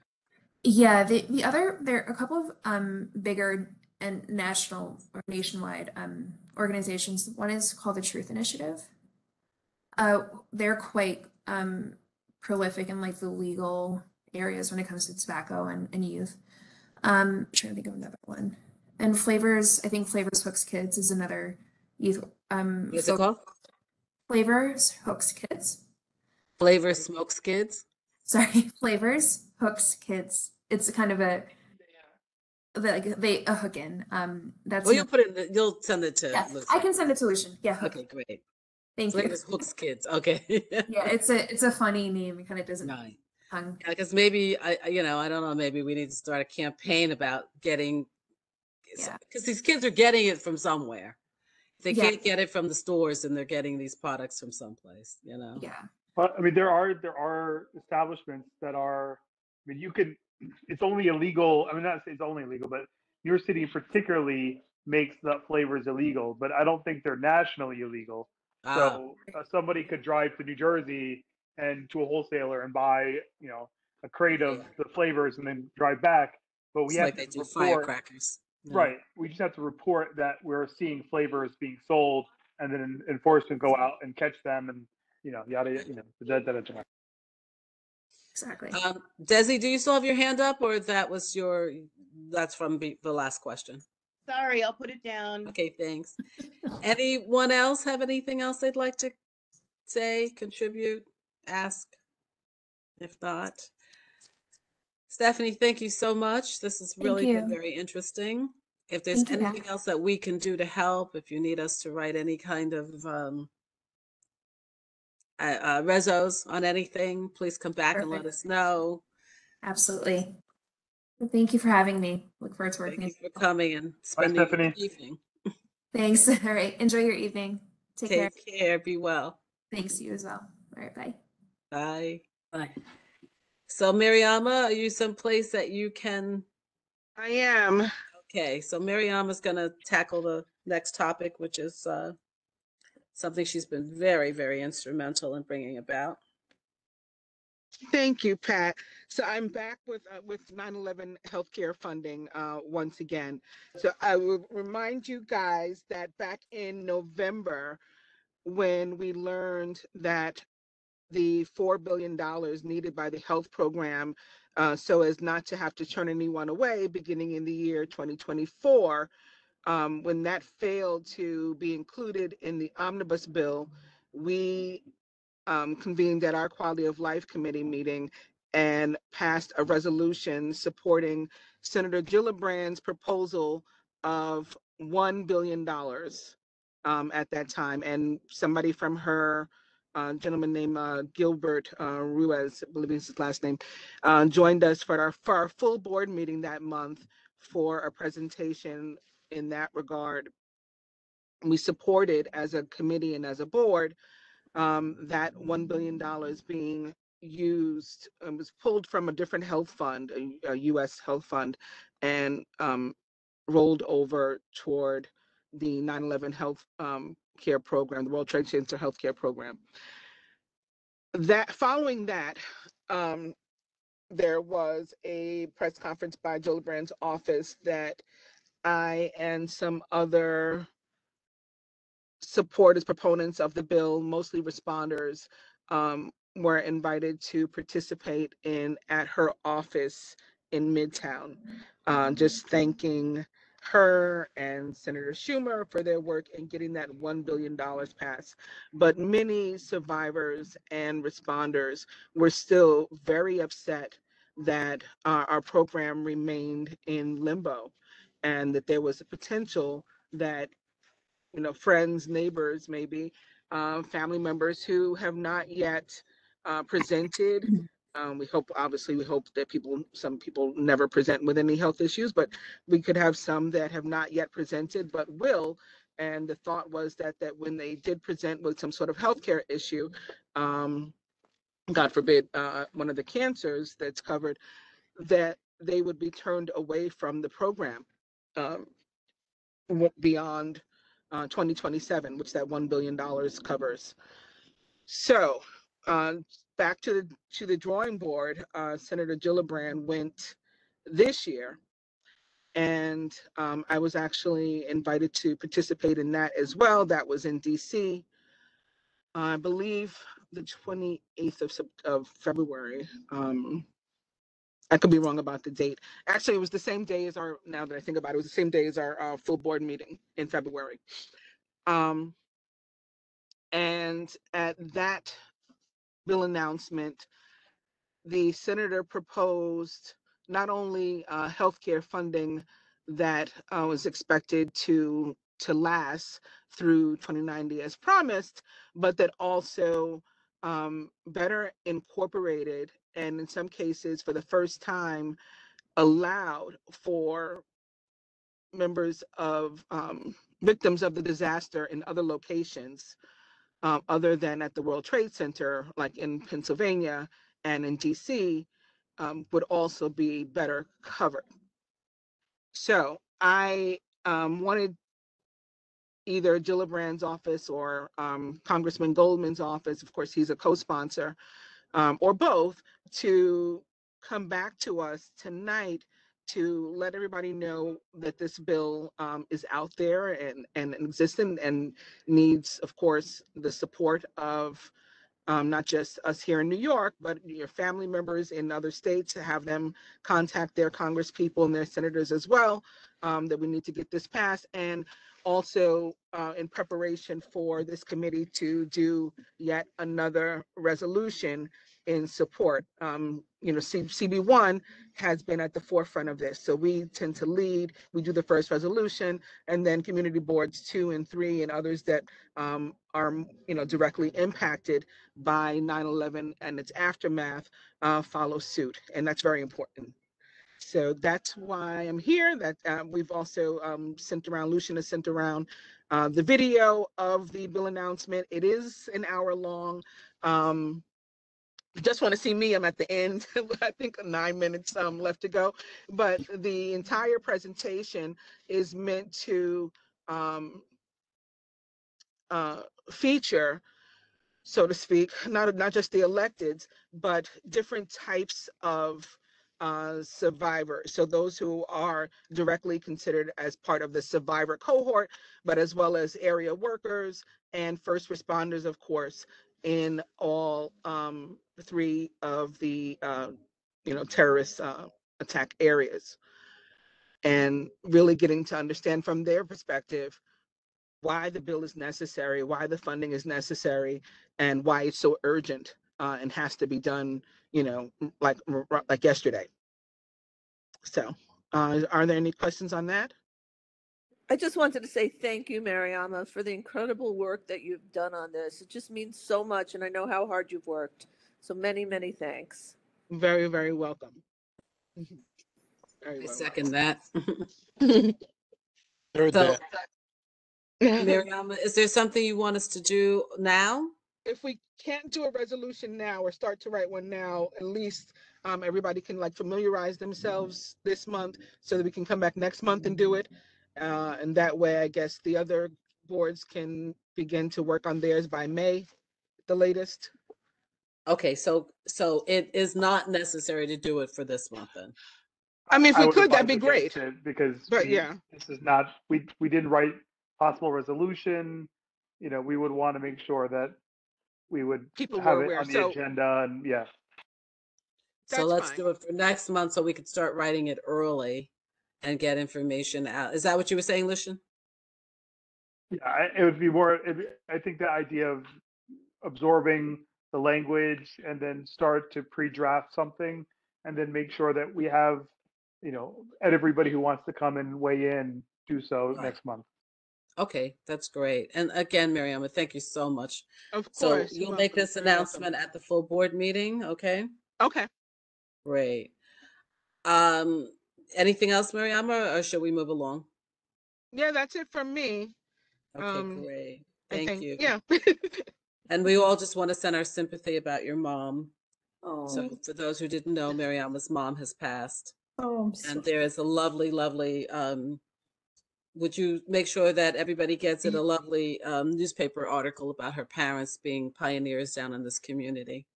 Yeah. the the other there are a couple of um bigger and national or nationwide um organizations one is called the truth initiative uh they're quite um prolific in like the legal areas when it comes to tobacco and, and youth. Um, I'm trying to think of another one. And flavors, I think Flavors Hooks Kids is another youth. Um, What's it called? Flavors Hooks Kids. Flavor Smokes Kids. Sorry, Flavors Hooks Kids. It's kind of a the- like they a hook in. Um, that's Well, you'll put it, in the- you'll send it to yes, Lucy. I can send it to Lucian. Yeah, hook. Okay, great. Thank you. Flavors Hooks Kids, okay. Yeah, it's a it's a funny name. It kind of doesn't Right. tongue. Because maybe, I, I- you know, I don't know, maybe we need to start a campaign about getting, Yeah. because these kids are getting it from somewhere. If They Yeah. can't get it from the stores and they're getting these products from someplace, you know? Yeah. But I mean, there are there are establishments that are. I mean, you can. It's only illegal. I mean, not it's only illegal, but your city particularly makes the flavors illegal. But I don't think they're nationally illegal. Ah, So uh, somebody could drive to New Jersey and to a wholesaler and buy, you know, a crate of Yeah. the flavors and then drive back. But we it's have like to they do report, firecrackers. Yeah. right? We just have to report that we're seeing flavors being sold, and then enforcement go out and catch them, and you know, yada, yada, you know, da, da, da. Exactly. Um, Desi, do you still have your hand up or that was your, that's from be- the last question? Sorry, I'll put it down. Okay, thanks. Anyone else have anything else they'd like to say, contribute, ask? If not, Stephanie, thank you so much. This has Thank really been you. very interesting. If there's Thank you, Pat. anything else that we can do to help, if you need us to write any kind of um uh, uh, rezos on anything, please come back and let us know. Absolutely. Thank you for having me. Look forward to Thank working you with for you. coming and spending your evening. Thanks. All right. Enjoy your evening. Take care. Take care. Be well. Thanks you as well. All right. Bye. Bye. Bye. So Mariama, are you someplace that you can? I am. Okay, so Mariama's gonna tackle the next topic, which is uh, something she's been very, very instrumental in bringing about. Thank you, Pat. So I'm back with, uh, with 9/11 healthcare funding, uh, once again. So I will remind you guys that back in November, when we learned that the $4 billion needed by the health program, uh, so as not to have to turn anyone away beginning in the year 2024, um, when that failed to be included in the omnibus bill, we um, convened at our quality of life committee meeting and passed a resolution supporting Senator Gillibrand's proposal of $1 billion um, at that time. And somebody from her, uh, gentleman named uh, Gilbert uh, Ruiz, I believe is his last name, uh, joined us for our, for our full board meeting that month for a presentation in that regard. We supported as a committee and as a board um, that $1 billion being used, um, was pulled from a different health fund, a, a US health fund, and um, rolled over toward the 9/11 health um, care program, the World Trade Center health care program. That following that, um, there was a press conference by Gillibrand's office that I and some other supporters, proponents of the bill, mostly responders, um, were invited to participate in at her office in Midtown. Uh, just thanking her and Senator Schumer for their work in getting that $1 billion passed. But many survivors and responders were still very upset that uh, our program remained in limbo and that there was a potential that you know, friends, neighbors, maybe, um, family members who have not yet uh, presented. Um, we hope, obviously, we hope that people, some people never present with any health issues, but we could have some that have not yet presented but will. And the thought was that that when they did present with some sort of healthcare issue, um, God forbid, uh, one of the cancers that's covered, that they would be turned away from the program um, beyond uh, 2027, which that $1 billion covers. So uh, back to the, to the drawing board, uh, Senator Gillibrand went this year. And um, I was actually invited to participate in that as well. That was in DC. I believe the 28th of, of February. Um, I could be wrong about the date. Actually, it was the same day as our, now that I think about it, it was the same day as our uh, full board meeting in February. Um, and at that bill announcement, the senator proposed not only uh, healthcare funding that uh, was expected to to last through 2090 as promised, but that also um, better incorporated and in some cases for the first time allowed for members of um, victims of the disaster in other locations um, other than at the World Trade Center, like in Pennsylvania and in DC, um, would also be better covered. So I um, wanted either Gillibrand's office or um, Congressman Goldman's office, of course, he's a co-sponsor, um, or both, to come back to us tonight to let everybody know that this bill um, is out there and, and existent and needs, of course, the support of um, not just us here in New York, but your family members in other states to have them contact their Congress people and their senators as well, um, that we need to get this passed. And also uh, in preparation for this committee to do yet another resolution in support. Um, you know, C- CB1 has been at the forefront of this. So we tend to lead, we do the first resolution, and then community boards two and three and others that um, are, you know, directly impacted by 9/11 and its aftermath uh, follow suit. And that's very important. So that's why I'm here. That uh, we've also um, sent around, Lucian has sent around uh, the video of the bill announcement. It is an hour long. Um, just want to see me, I'm at the end. I think nine minutes um, left to go. But the entire presentation is meant to um, uh, feature so to speak, not, not just the electeds, but different types of uh, survivors. So those who are directly considered as part of the survivor cohort, but as well as area workers and first responders, of course, in all um, three of the uh, you know terrorist uh, attack areas, and really getting to understand from their perspective why the bill is necessary, why the funding is necessary, and why it's so urgent uh, and has to be done, you know, like like yesterday. So, uh, are there any questions on that? I just wanted to say thank you, Mariama, for the incredible work that you've done on this. It just means so much, and I know how hard you've worked. So many, many thanks. Very, very welcome. Very I well second that. Heard So, that. welcome. Miriam, is there something you want us to do now? if we can't do a resolution now or start to write one now, at least um, everybody can like familiarize themselves this month so that we can come back next month and do it. Uh, and that way, I guess the other boards can begin to work on theirs by May, the latest. Okay, so, so it is not necessary to do it for this month then? I mean, if I we could, that'd be great. Because. But we- yeah. This is not, we, we didn't write possible resolution, you know, we would want to make sure that we would People have it aware. on the So agenda and, yeah. So let's fine. do it for next month so we could start writing it early and get information out. Is that what you were saying, Lucian? Yeah, it would be more, it'd I think the idea of absorbing the language and then start to pre-draft something and then make sure that we have, you know, everybody who wants to come and weigh in, do so Right. next month. Okay, that's great. And again, Mariama, thank you so much. of So course. you're you'll make welcome. this announcement at the full board meeting, okay? Okay. Great. Um, anything else, Mariama, or should we move along? Yeah, that's it from me. Okay, Um, great. Thank think- you. Yeah. And we all just want to send our sympathy about your mom. Oh, So for those who didn't know, Mariama's mom has passed. oh, I'm so And there is a lovely, lovely, um, would you make sure that everybody gets it, a lovely, um, newspaper article about her parents being pioneers down in this community?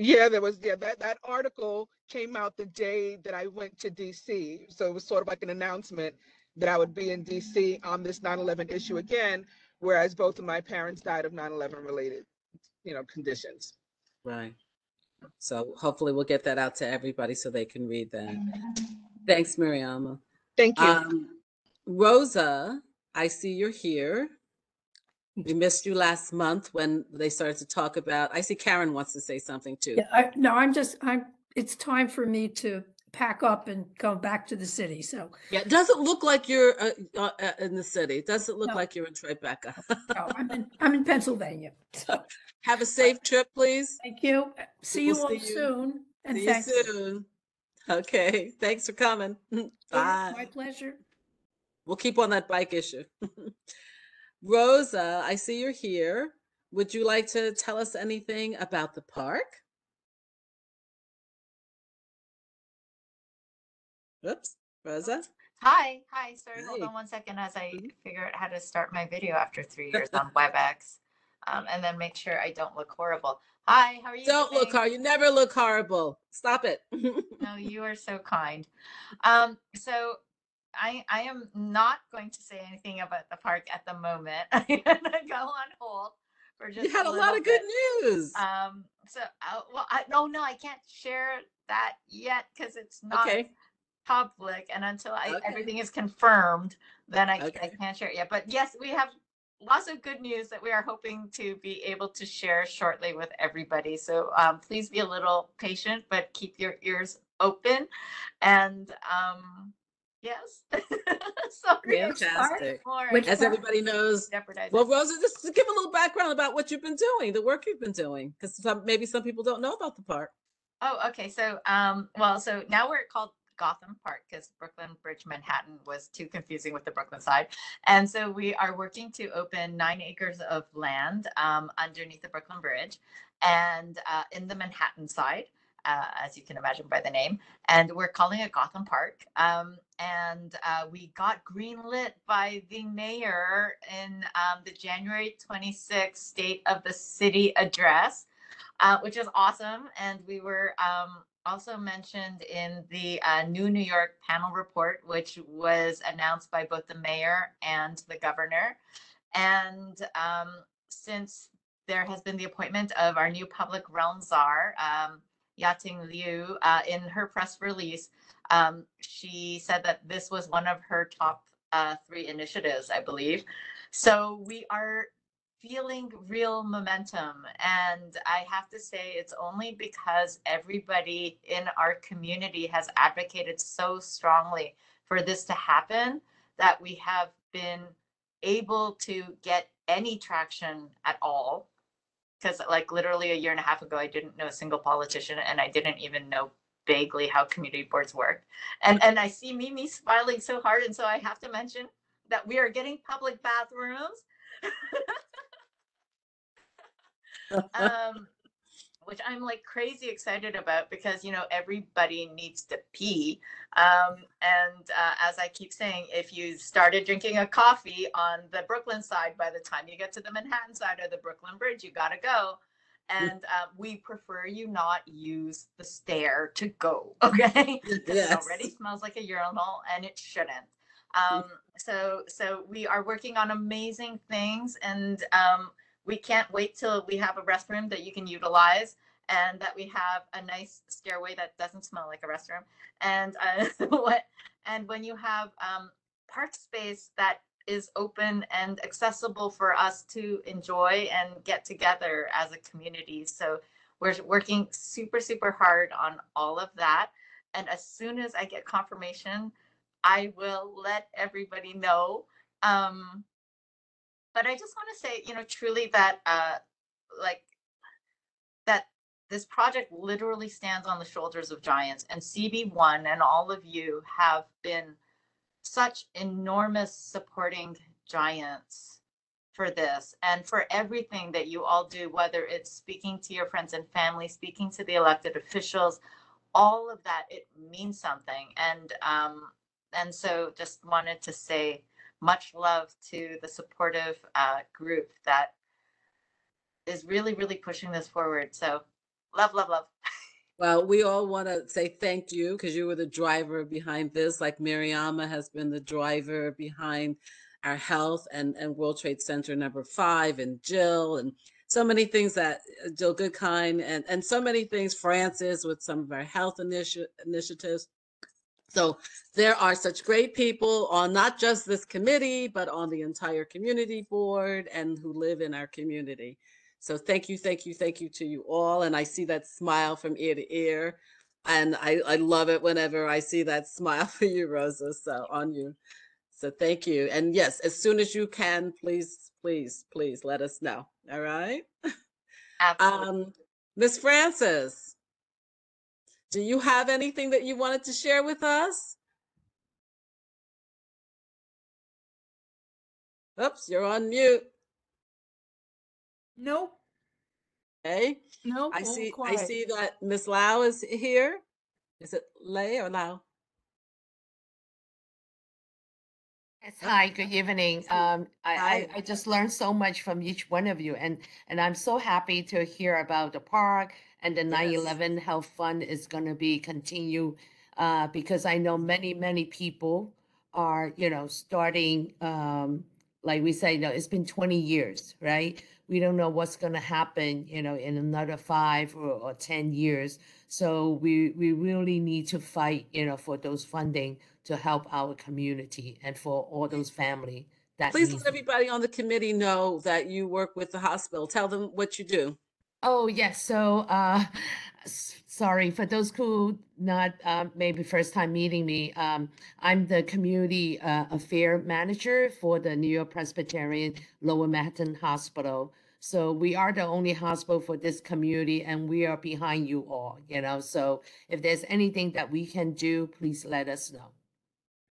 Yeah, there was, yeah, that, that article came out the day that I went to DC. So it was sort of like an announcement that I would be in DC on this 9/11 issue again, whereas both of my parents died of 9/11 related, you know, conditions. Right. So hopefully we'll get that out to everybody so they can read that. Thanks, Mariama. Thank you. Um, Rosa, I see you're here. We missed you last month when they started to talk about, I see Karen wants to say something too. Yeah, I, no, I'm just, I'm, it's time for me to pack up and go back to the city, so, Yeah, it doesn't look like you're uh, uh, uh, in the city. It doesn't look No. like you're in Tribeca. no, I'm in, I'm in Pennsylvania. So, Have a safe trip, please. thank you. See you We'll all see you- soon. And See you soon. Okay, thanks for coming. Bye. My pleasure. We'll keep on that bike issue. Rosa, I see you're here. Would you like to tell us anything about the park? Oops, Rosa? Hi, hi. Sorry, hold on one second as I Mhm. figure out how to start my video after three years on WebEx. Um, and then make sure I don't look horrible. Hi, how are you? Don't look horrible. You never look horrible. Stop it. No, you are so kind. Um, so I I am not going to say anything about the park at the moment. I'm gonna go on hold for just You had a lot of good news. Um, so uh, well, I no no I can't share that yet because it's not Okay, public and until I, Okay. everything is confirmed, then I, I can't share it yet. But yes, we have lots of good news that we are hoping to be able to share shortly with everybody. So um, please be a little patient, but keep your ears open. And um, yes, sorry, I'm Fantastic. Which as everybody knows, well, Rosa, just to give a little background about what you've been doing, the work you've been doing, because some, maybe some people don't know about the park. Oh, okay. So, um, well, so now we're called Gotham Park because Brooklyn Bridge Manhattan was too confusing with the Brooklyn side. And so we are working to open nine acres of land um, underneath the Brooklyn Bridge and uh, in the Manhattan side. uh, as you can imagine by the name. And we're calling it Gotham Park. Um, and uh, we got greenlit by the mayor in um, the January 26th State of the City address, uh, which is awesome. And we were um, also mentioned in the uh, New New York panel report, which was announced by both the mayor and the governor. And um, since there has been the appointment of our new public realm czar, um, Ya-Ting Liu, uh, in her press release, um, she said that this was one of her top uh, three initiatives, I believe. So we are feeling real momentum. And I have to say, it's only because everybody in our community has advocated so strongly for this to happen that we have been able to get any traction at all. Because, like, literally a year and a half ago, I didn't know a single politician and I didn't even know vaguely how community boards work. And and I see Mimi smiling so hard, and so I have to mention that we are getting public bathrooms. um, which I'm like crazy excited about because you know everybody needs to pee. Um, and uh, as I keep saying, if you started drinking a coffee on the Brooklyn side, by the time you get to the Manhattan side or the Brooklyn Bridge, you gotta go. And uh, we prefer you not use the stair to go, okay? Because it already smells like a urinal, and it shouldn't. Um, so so we are working on amazing things, and um, we can't wait till we have a restroom that you can utilize and that we have a nice stairway that doesn't smell like a restroom and uh, what and when you have um, park space that is open and accessible for us to enjoy and get together as a community. So we're working super super hard on all of that. And as soon as i get confirmation i will let everybody know. Um, but I just want to say, you know, truly that uh like that this project literally stands on the shoulders of giants and CB1 and all of you have been such enormous supporting giants for this and for everything that you all do whether it's speaking to your friends and family speaking to the elected officials all of that it means something and um and so just wanted to say much love to the supportive uh, group that is really, really pushing this forward. So love, love, love. Well, we all want to say thank you because you were the driver behind this, like Mariama has been the driver behind our health and, and World Trade Center number five and Jill and so many things that uh, Jill Goodkind and, and so many things, Francis with some of our health initi- initiatives. So there are such great people on not just this committee, but on the entire community board and who live in our community. So thank you, thank you, thank you to you all. And I see that smile from ear to ear. And I, I love it whenever I see that smile for you, Rosa. So on you. So thank you. And yes, as soon as you can, please, please, please let us know. All right. Absolutely. Um, Miss Francis, do you have anything that you wanted to share with us? Oops, you're on mute. Nope, Okay. nope. I all see, I quiet. see that Miss Lau is here. Is it Lay or Lau? Yes, hi, good evening. Um, I, Hi. I, I just learned so much from each one of you and, and I'm so happy to hear about the park and the nine eleven Health Fund is gonna be continue. Uh, because I know many, many people are, you know, starting, um, like we say, you know, it's been twenty years, right? We don't know what's gonna happen, you know, in another five or, or ten years. So we, we really need to fight, you know, for those funding to help our community and for all those family that Please let everybody on the committee know that you work with the hospital. Tell them what you do. Oh, yes. So, uh, sorry for those who not uh, maybe first time meeting me. Um, I'm the community uh, affair manager for the New York Presbyterian Lower Manhattan Hospital. So we are the only hospital for this community, and we are behind you all. You know, so if there's anything that we can do, please let us know.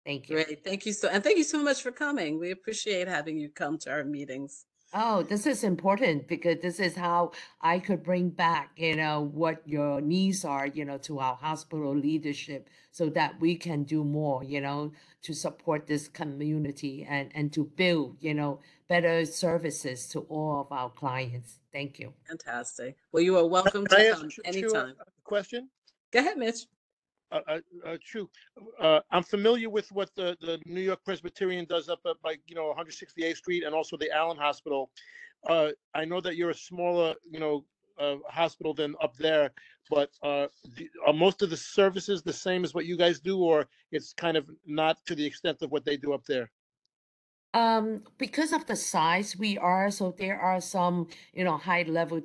Thank you. Great. Thank you so, and thank you so much for coming. We appreciate having you come to our meetings. Oh, this is important because this is how I could bring back, you know, what your needs are, you know, to our hospital leadership so that we can do more, you know, to support this community and, and to build, you know, better services to all of our clients. Thank you. Fantastic. Well, you are welcome Can I to ask come Chu- Chu a- anytime. Question? Go ahead, Mitch. Uh, uh, uh, Chu, uh, I'm familiar with what the, the New York Presbyterian does up like, you know, 168th Street and also the Allen Hospital. Uh, I know that you're a smaller, you know, uh, hospital than up there, but, the- are most of the services the same as what you guys do, or it's kind of not to the extent of what they do up there? Um, because of the size we are, so there are some, you know, high level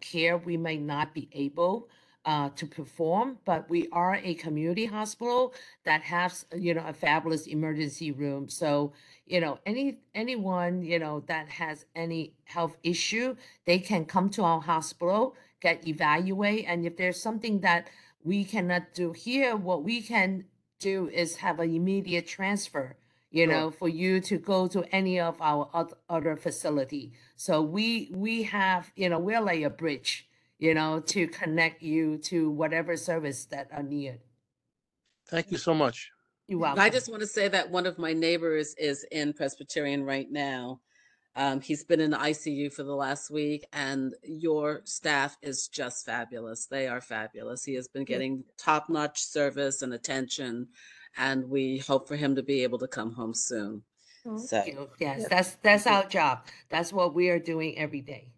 care we may not be able uh to perform, but we are a community hospital that has, you know, a fabulous emergency room. So, you know, any anyone, you know, that has any health issue, they can come to our hospital, get evaluated, and if there's something that we cannot do here, what we can do is have an immediate transfer you Sure. know, for you to go to any of our other facility. So we we have, you know, we're like a bridge, you know, to connect you to whatever service that are needed. Thank you so much. You're welcome. I just want to say that one of my neighbors is in Presbyterian right now. Um, he's been in the ICU for the last week, and your staff is just fabulous. They are fabulous. He has been getting top-notch service and attention, and we hope for him to be able to come home soon. So You Yes, that's that's our job. That's what we are doing every day.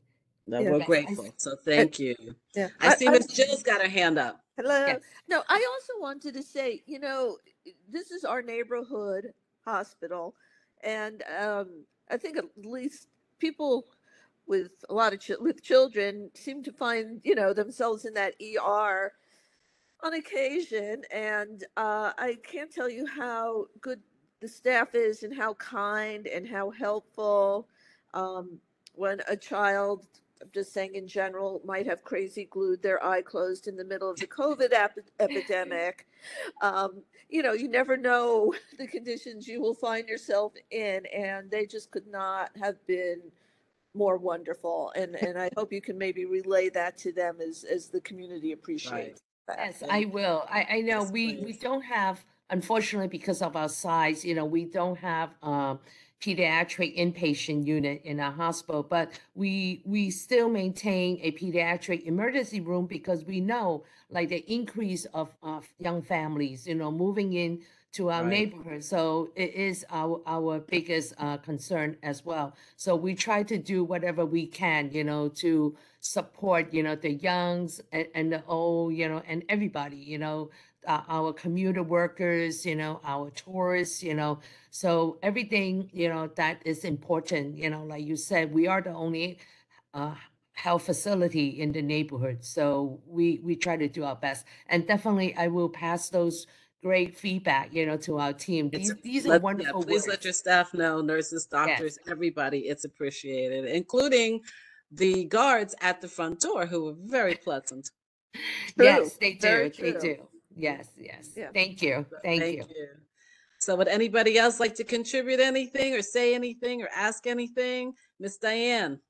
No, Yeah. we're Yes, I grateful. So thank you. Yeah. I see I- Miss Jill's got her hand up. Hello. Yes. No, I also wanted to say, you know, this is our neighborhood hospital, and um, I think at least people with a lot of ch- with children seem to find, you know, themselves in that ER on occasion, and uh, I can't tell you how good the staff is and how kind and how helpful. Um, when a child, I'm just saying in general, might have crazy glued their eye closed in the middle of the COVID ap- epidemic, um, you know, you never know the conditions you will find yourself in, and they just could not have been more wonderful. And and I hope you can maybe relay that to them as as the community appreciates. that. Yes, And- I will. I, I know Yes, we, we don't have, unfortunately, because of our size, you know, we don't have um pediatric inpatient unit in our hospital, but we we still maintain a pediatric emergency room because we know like the increase of of young families, you know, moving in to our Right. neighborhood. So it is our our biggest uh concern as well. So we try to do whatever we can, you know, to support, you know, the youngs and, and the old, you know, and everybody, you know, uh, our commuter workers, you know, our tourists, you know. So everything, you know, that is important, you know, like you said, we are the only uh, health facility in the neighborhood. So we we try to do our best. And definitely I will pass those great feedback, you know, to our team. It's- These these are let- yeah, wonderful Please words. let your staff know, nurses, doctors, everybody, it's appreciated, including the guards at the front door who were very pleasant. Yes, they very do. They true. do. Yes, yes. Yeah. Thank you. Thank you. So would anybody else like to contribute anything or say anything or ask anything? Miss Diane?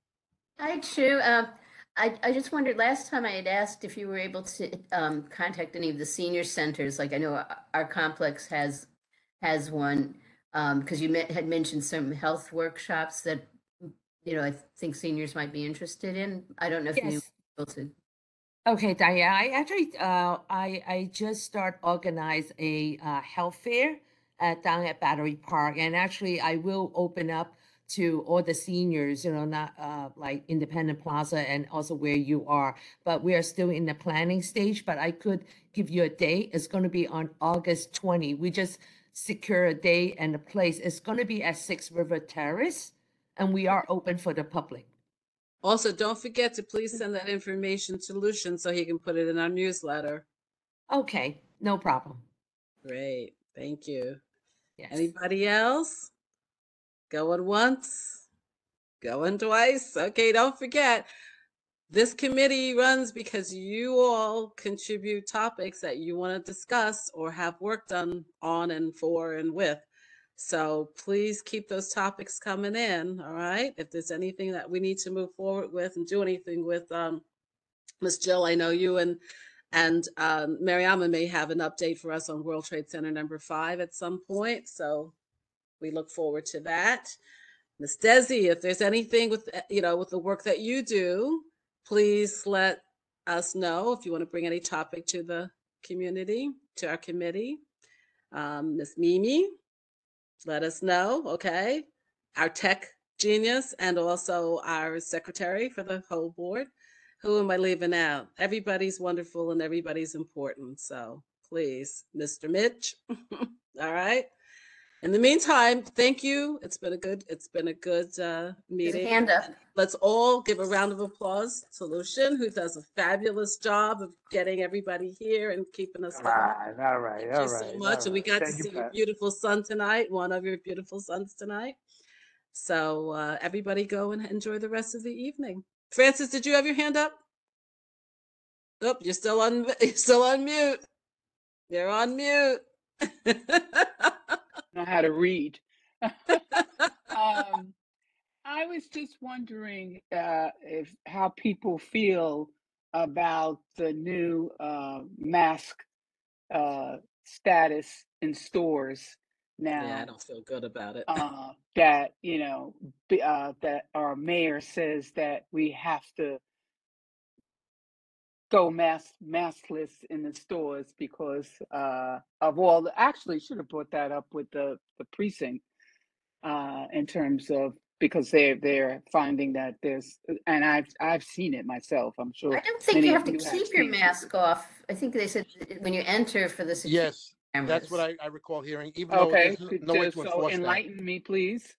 Hi, Chu. Um, I, I just wondered, last time I had asked if you were able to um, contact any of the senior centers, like I know our- our complex has, has one, because you me- had mentioned some health workshops that, you know, I think seniors might be interested in. I don't know if you were Yes. able to. Okay, Diane, I actually, uh, I, I just start organize a, uh, health fair at, down at Battery Park. And actually, I will open up to all the seniors, you know, not, uh, like Independence Plaza and also where you are. But we are still in the planning stage, but I could give you a date. It's gonna be on August twenty. We just secure a day and a place. It's gonna be at Six River Terrace, and we are open for the public. Also, don't forget to please mm. send that information to Lucian so he can put it in our newsletter. Okay, no problem. Great, thank you. Yes. Anybody else? Going once? Going twice? Okay, don't forget, this committee runs because you all contribute topics that you want to discuss or have work done on and for and with. So please keep those topics coming in, all right? If there's anything that we need to move forward with and do anything with, um, Ms. Jill, I know you and, and, um, Mariama may have an update for us on World Trade Center number five at some point, so we look forward to that. Ms. Desi, if there's anything with, uh, you know, with the work that you do, please let us know if you want to bring any topic to the community, to our committee. Um, Ms. Mimi, let us know, okay? Our tech genius and also our secretary for the whole board. Who am I leaving out? Everybody's wonderful and everybody's important, so please, Mr. Mitch, all right? In the meantime, thank you. It's been a good, it's been a good uh, There's a meeting. hand up. Let's all give a round of applause to Lucian, who does a fabulous job of getting everybody here and keeping us. All going. right, all right, Thank all you so much. all And we right. got to Thank you, see your Pat. beautiful son tonight, one of your beautiful sons tonight. So uh, everybody go and enjoy the rest of the evening. Francis, did you have your hand up? Nope, you're still on, you're still on mute. You're on mute. know how to read. um, I was just wondering uh, if how people feel about the new uh, mask uh, status in stores now. Yeah, I don't feel good about it. uh, that you know uh, that our mayor says that we have to go mask maskless in the stores because uh, of all. The, actually, should have brought that up with the the precinct uh, in terms of because they're they're finding that there's and I've I've seen it myself. I'm sure. I don't think you have to keep your seen it. mask off. I think they said when you enter for the security Yes, that's what. I, I recall hearing, even though Okay, there's could no way to so enforce that. enlighten me, please.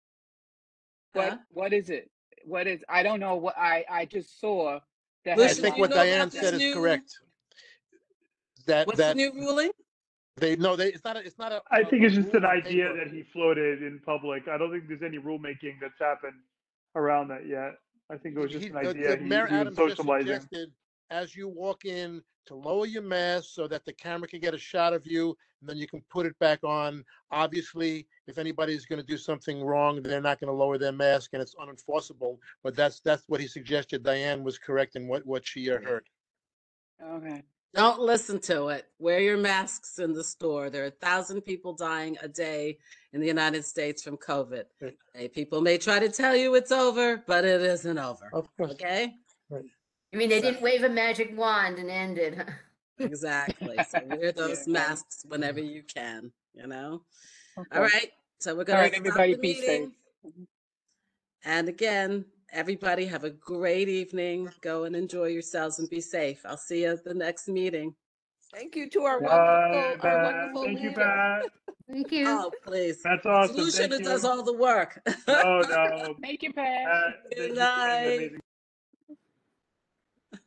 What Huh? what is it? What is? I don't know. What I I just saw the I Lucian, do think you what know about Diane this said is new- correct. That, What's the that new ruling? they, no, they, it's not, a it's not a. I a- think it's just an idea paper. that he floated in public. I don't think there's any rulemaking that's happened around that yet. I think it was just He- an uh, idea uh, he, Mayor he was Adams just socializing. suggested, as you walk in, to lower your mask so that the camera can get a shot of you, and then you can put it back on. Obviously, if anybody's gonna do something wrong, they're not gonna lower their mask, and it's unenforceable. But that's, that's what he suggested. Diane was correct in what, what she uh, heard. Okay. Don't listen to it. Wear your masks in the store. There are a thousand people dying a day in the United States from COVID. Right. Hey, people may try to tell you it's over, but it isn't over. Of course. Okay? I mean, they didn't wave a magic wand and end it. huh? Exactly. So wear those Yeah. masks whenever you can, you know? All Okay. right. So we're All gonna right, stop everybody the be safe. meeting. And again, everybody have a great evening. Go and enjoy yourselves and be safe. I'll see you at the next meeting. Thank you to our Bye, wonderful, our Pat. wonderful Thank you, leader. Pat. Thank you. Oh, please. That's awesome. Solution Thank that does all the work. Oh, no. Thank you, Pat. Pat, Good thank you for being night. amazing.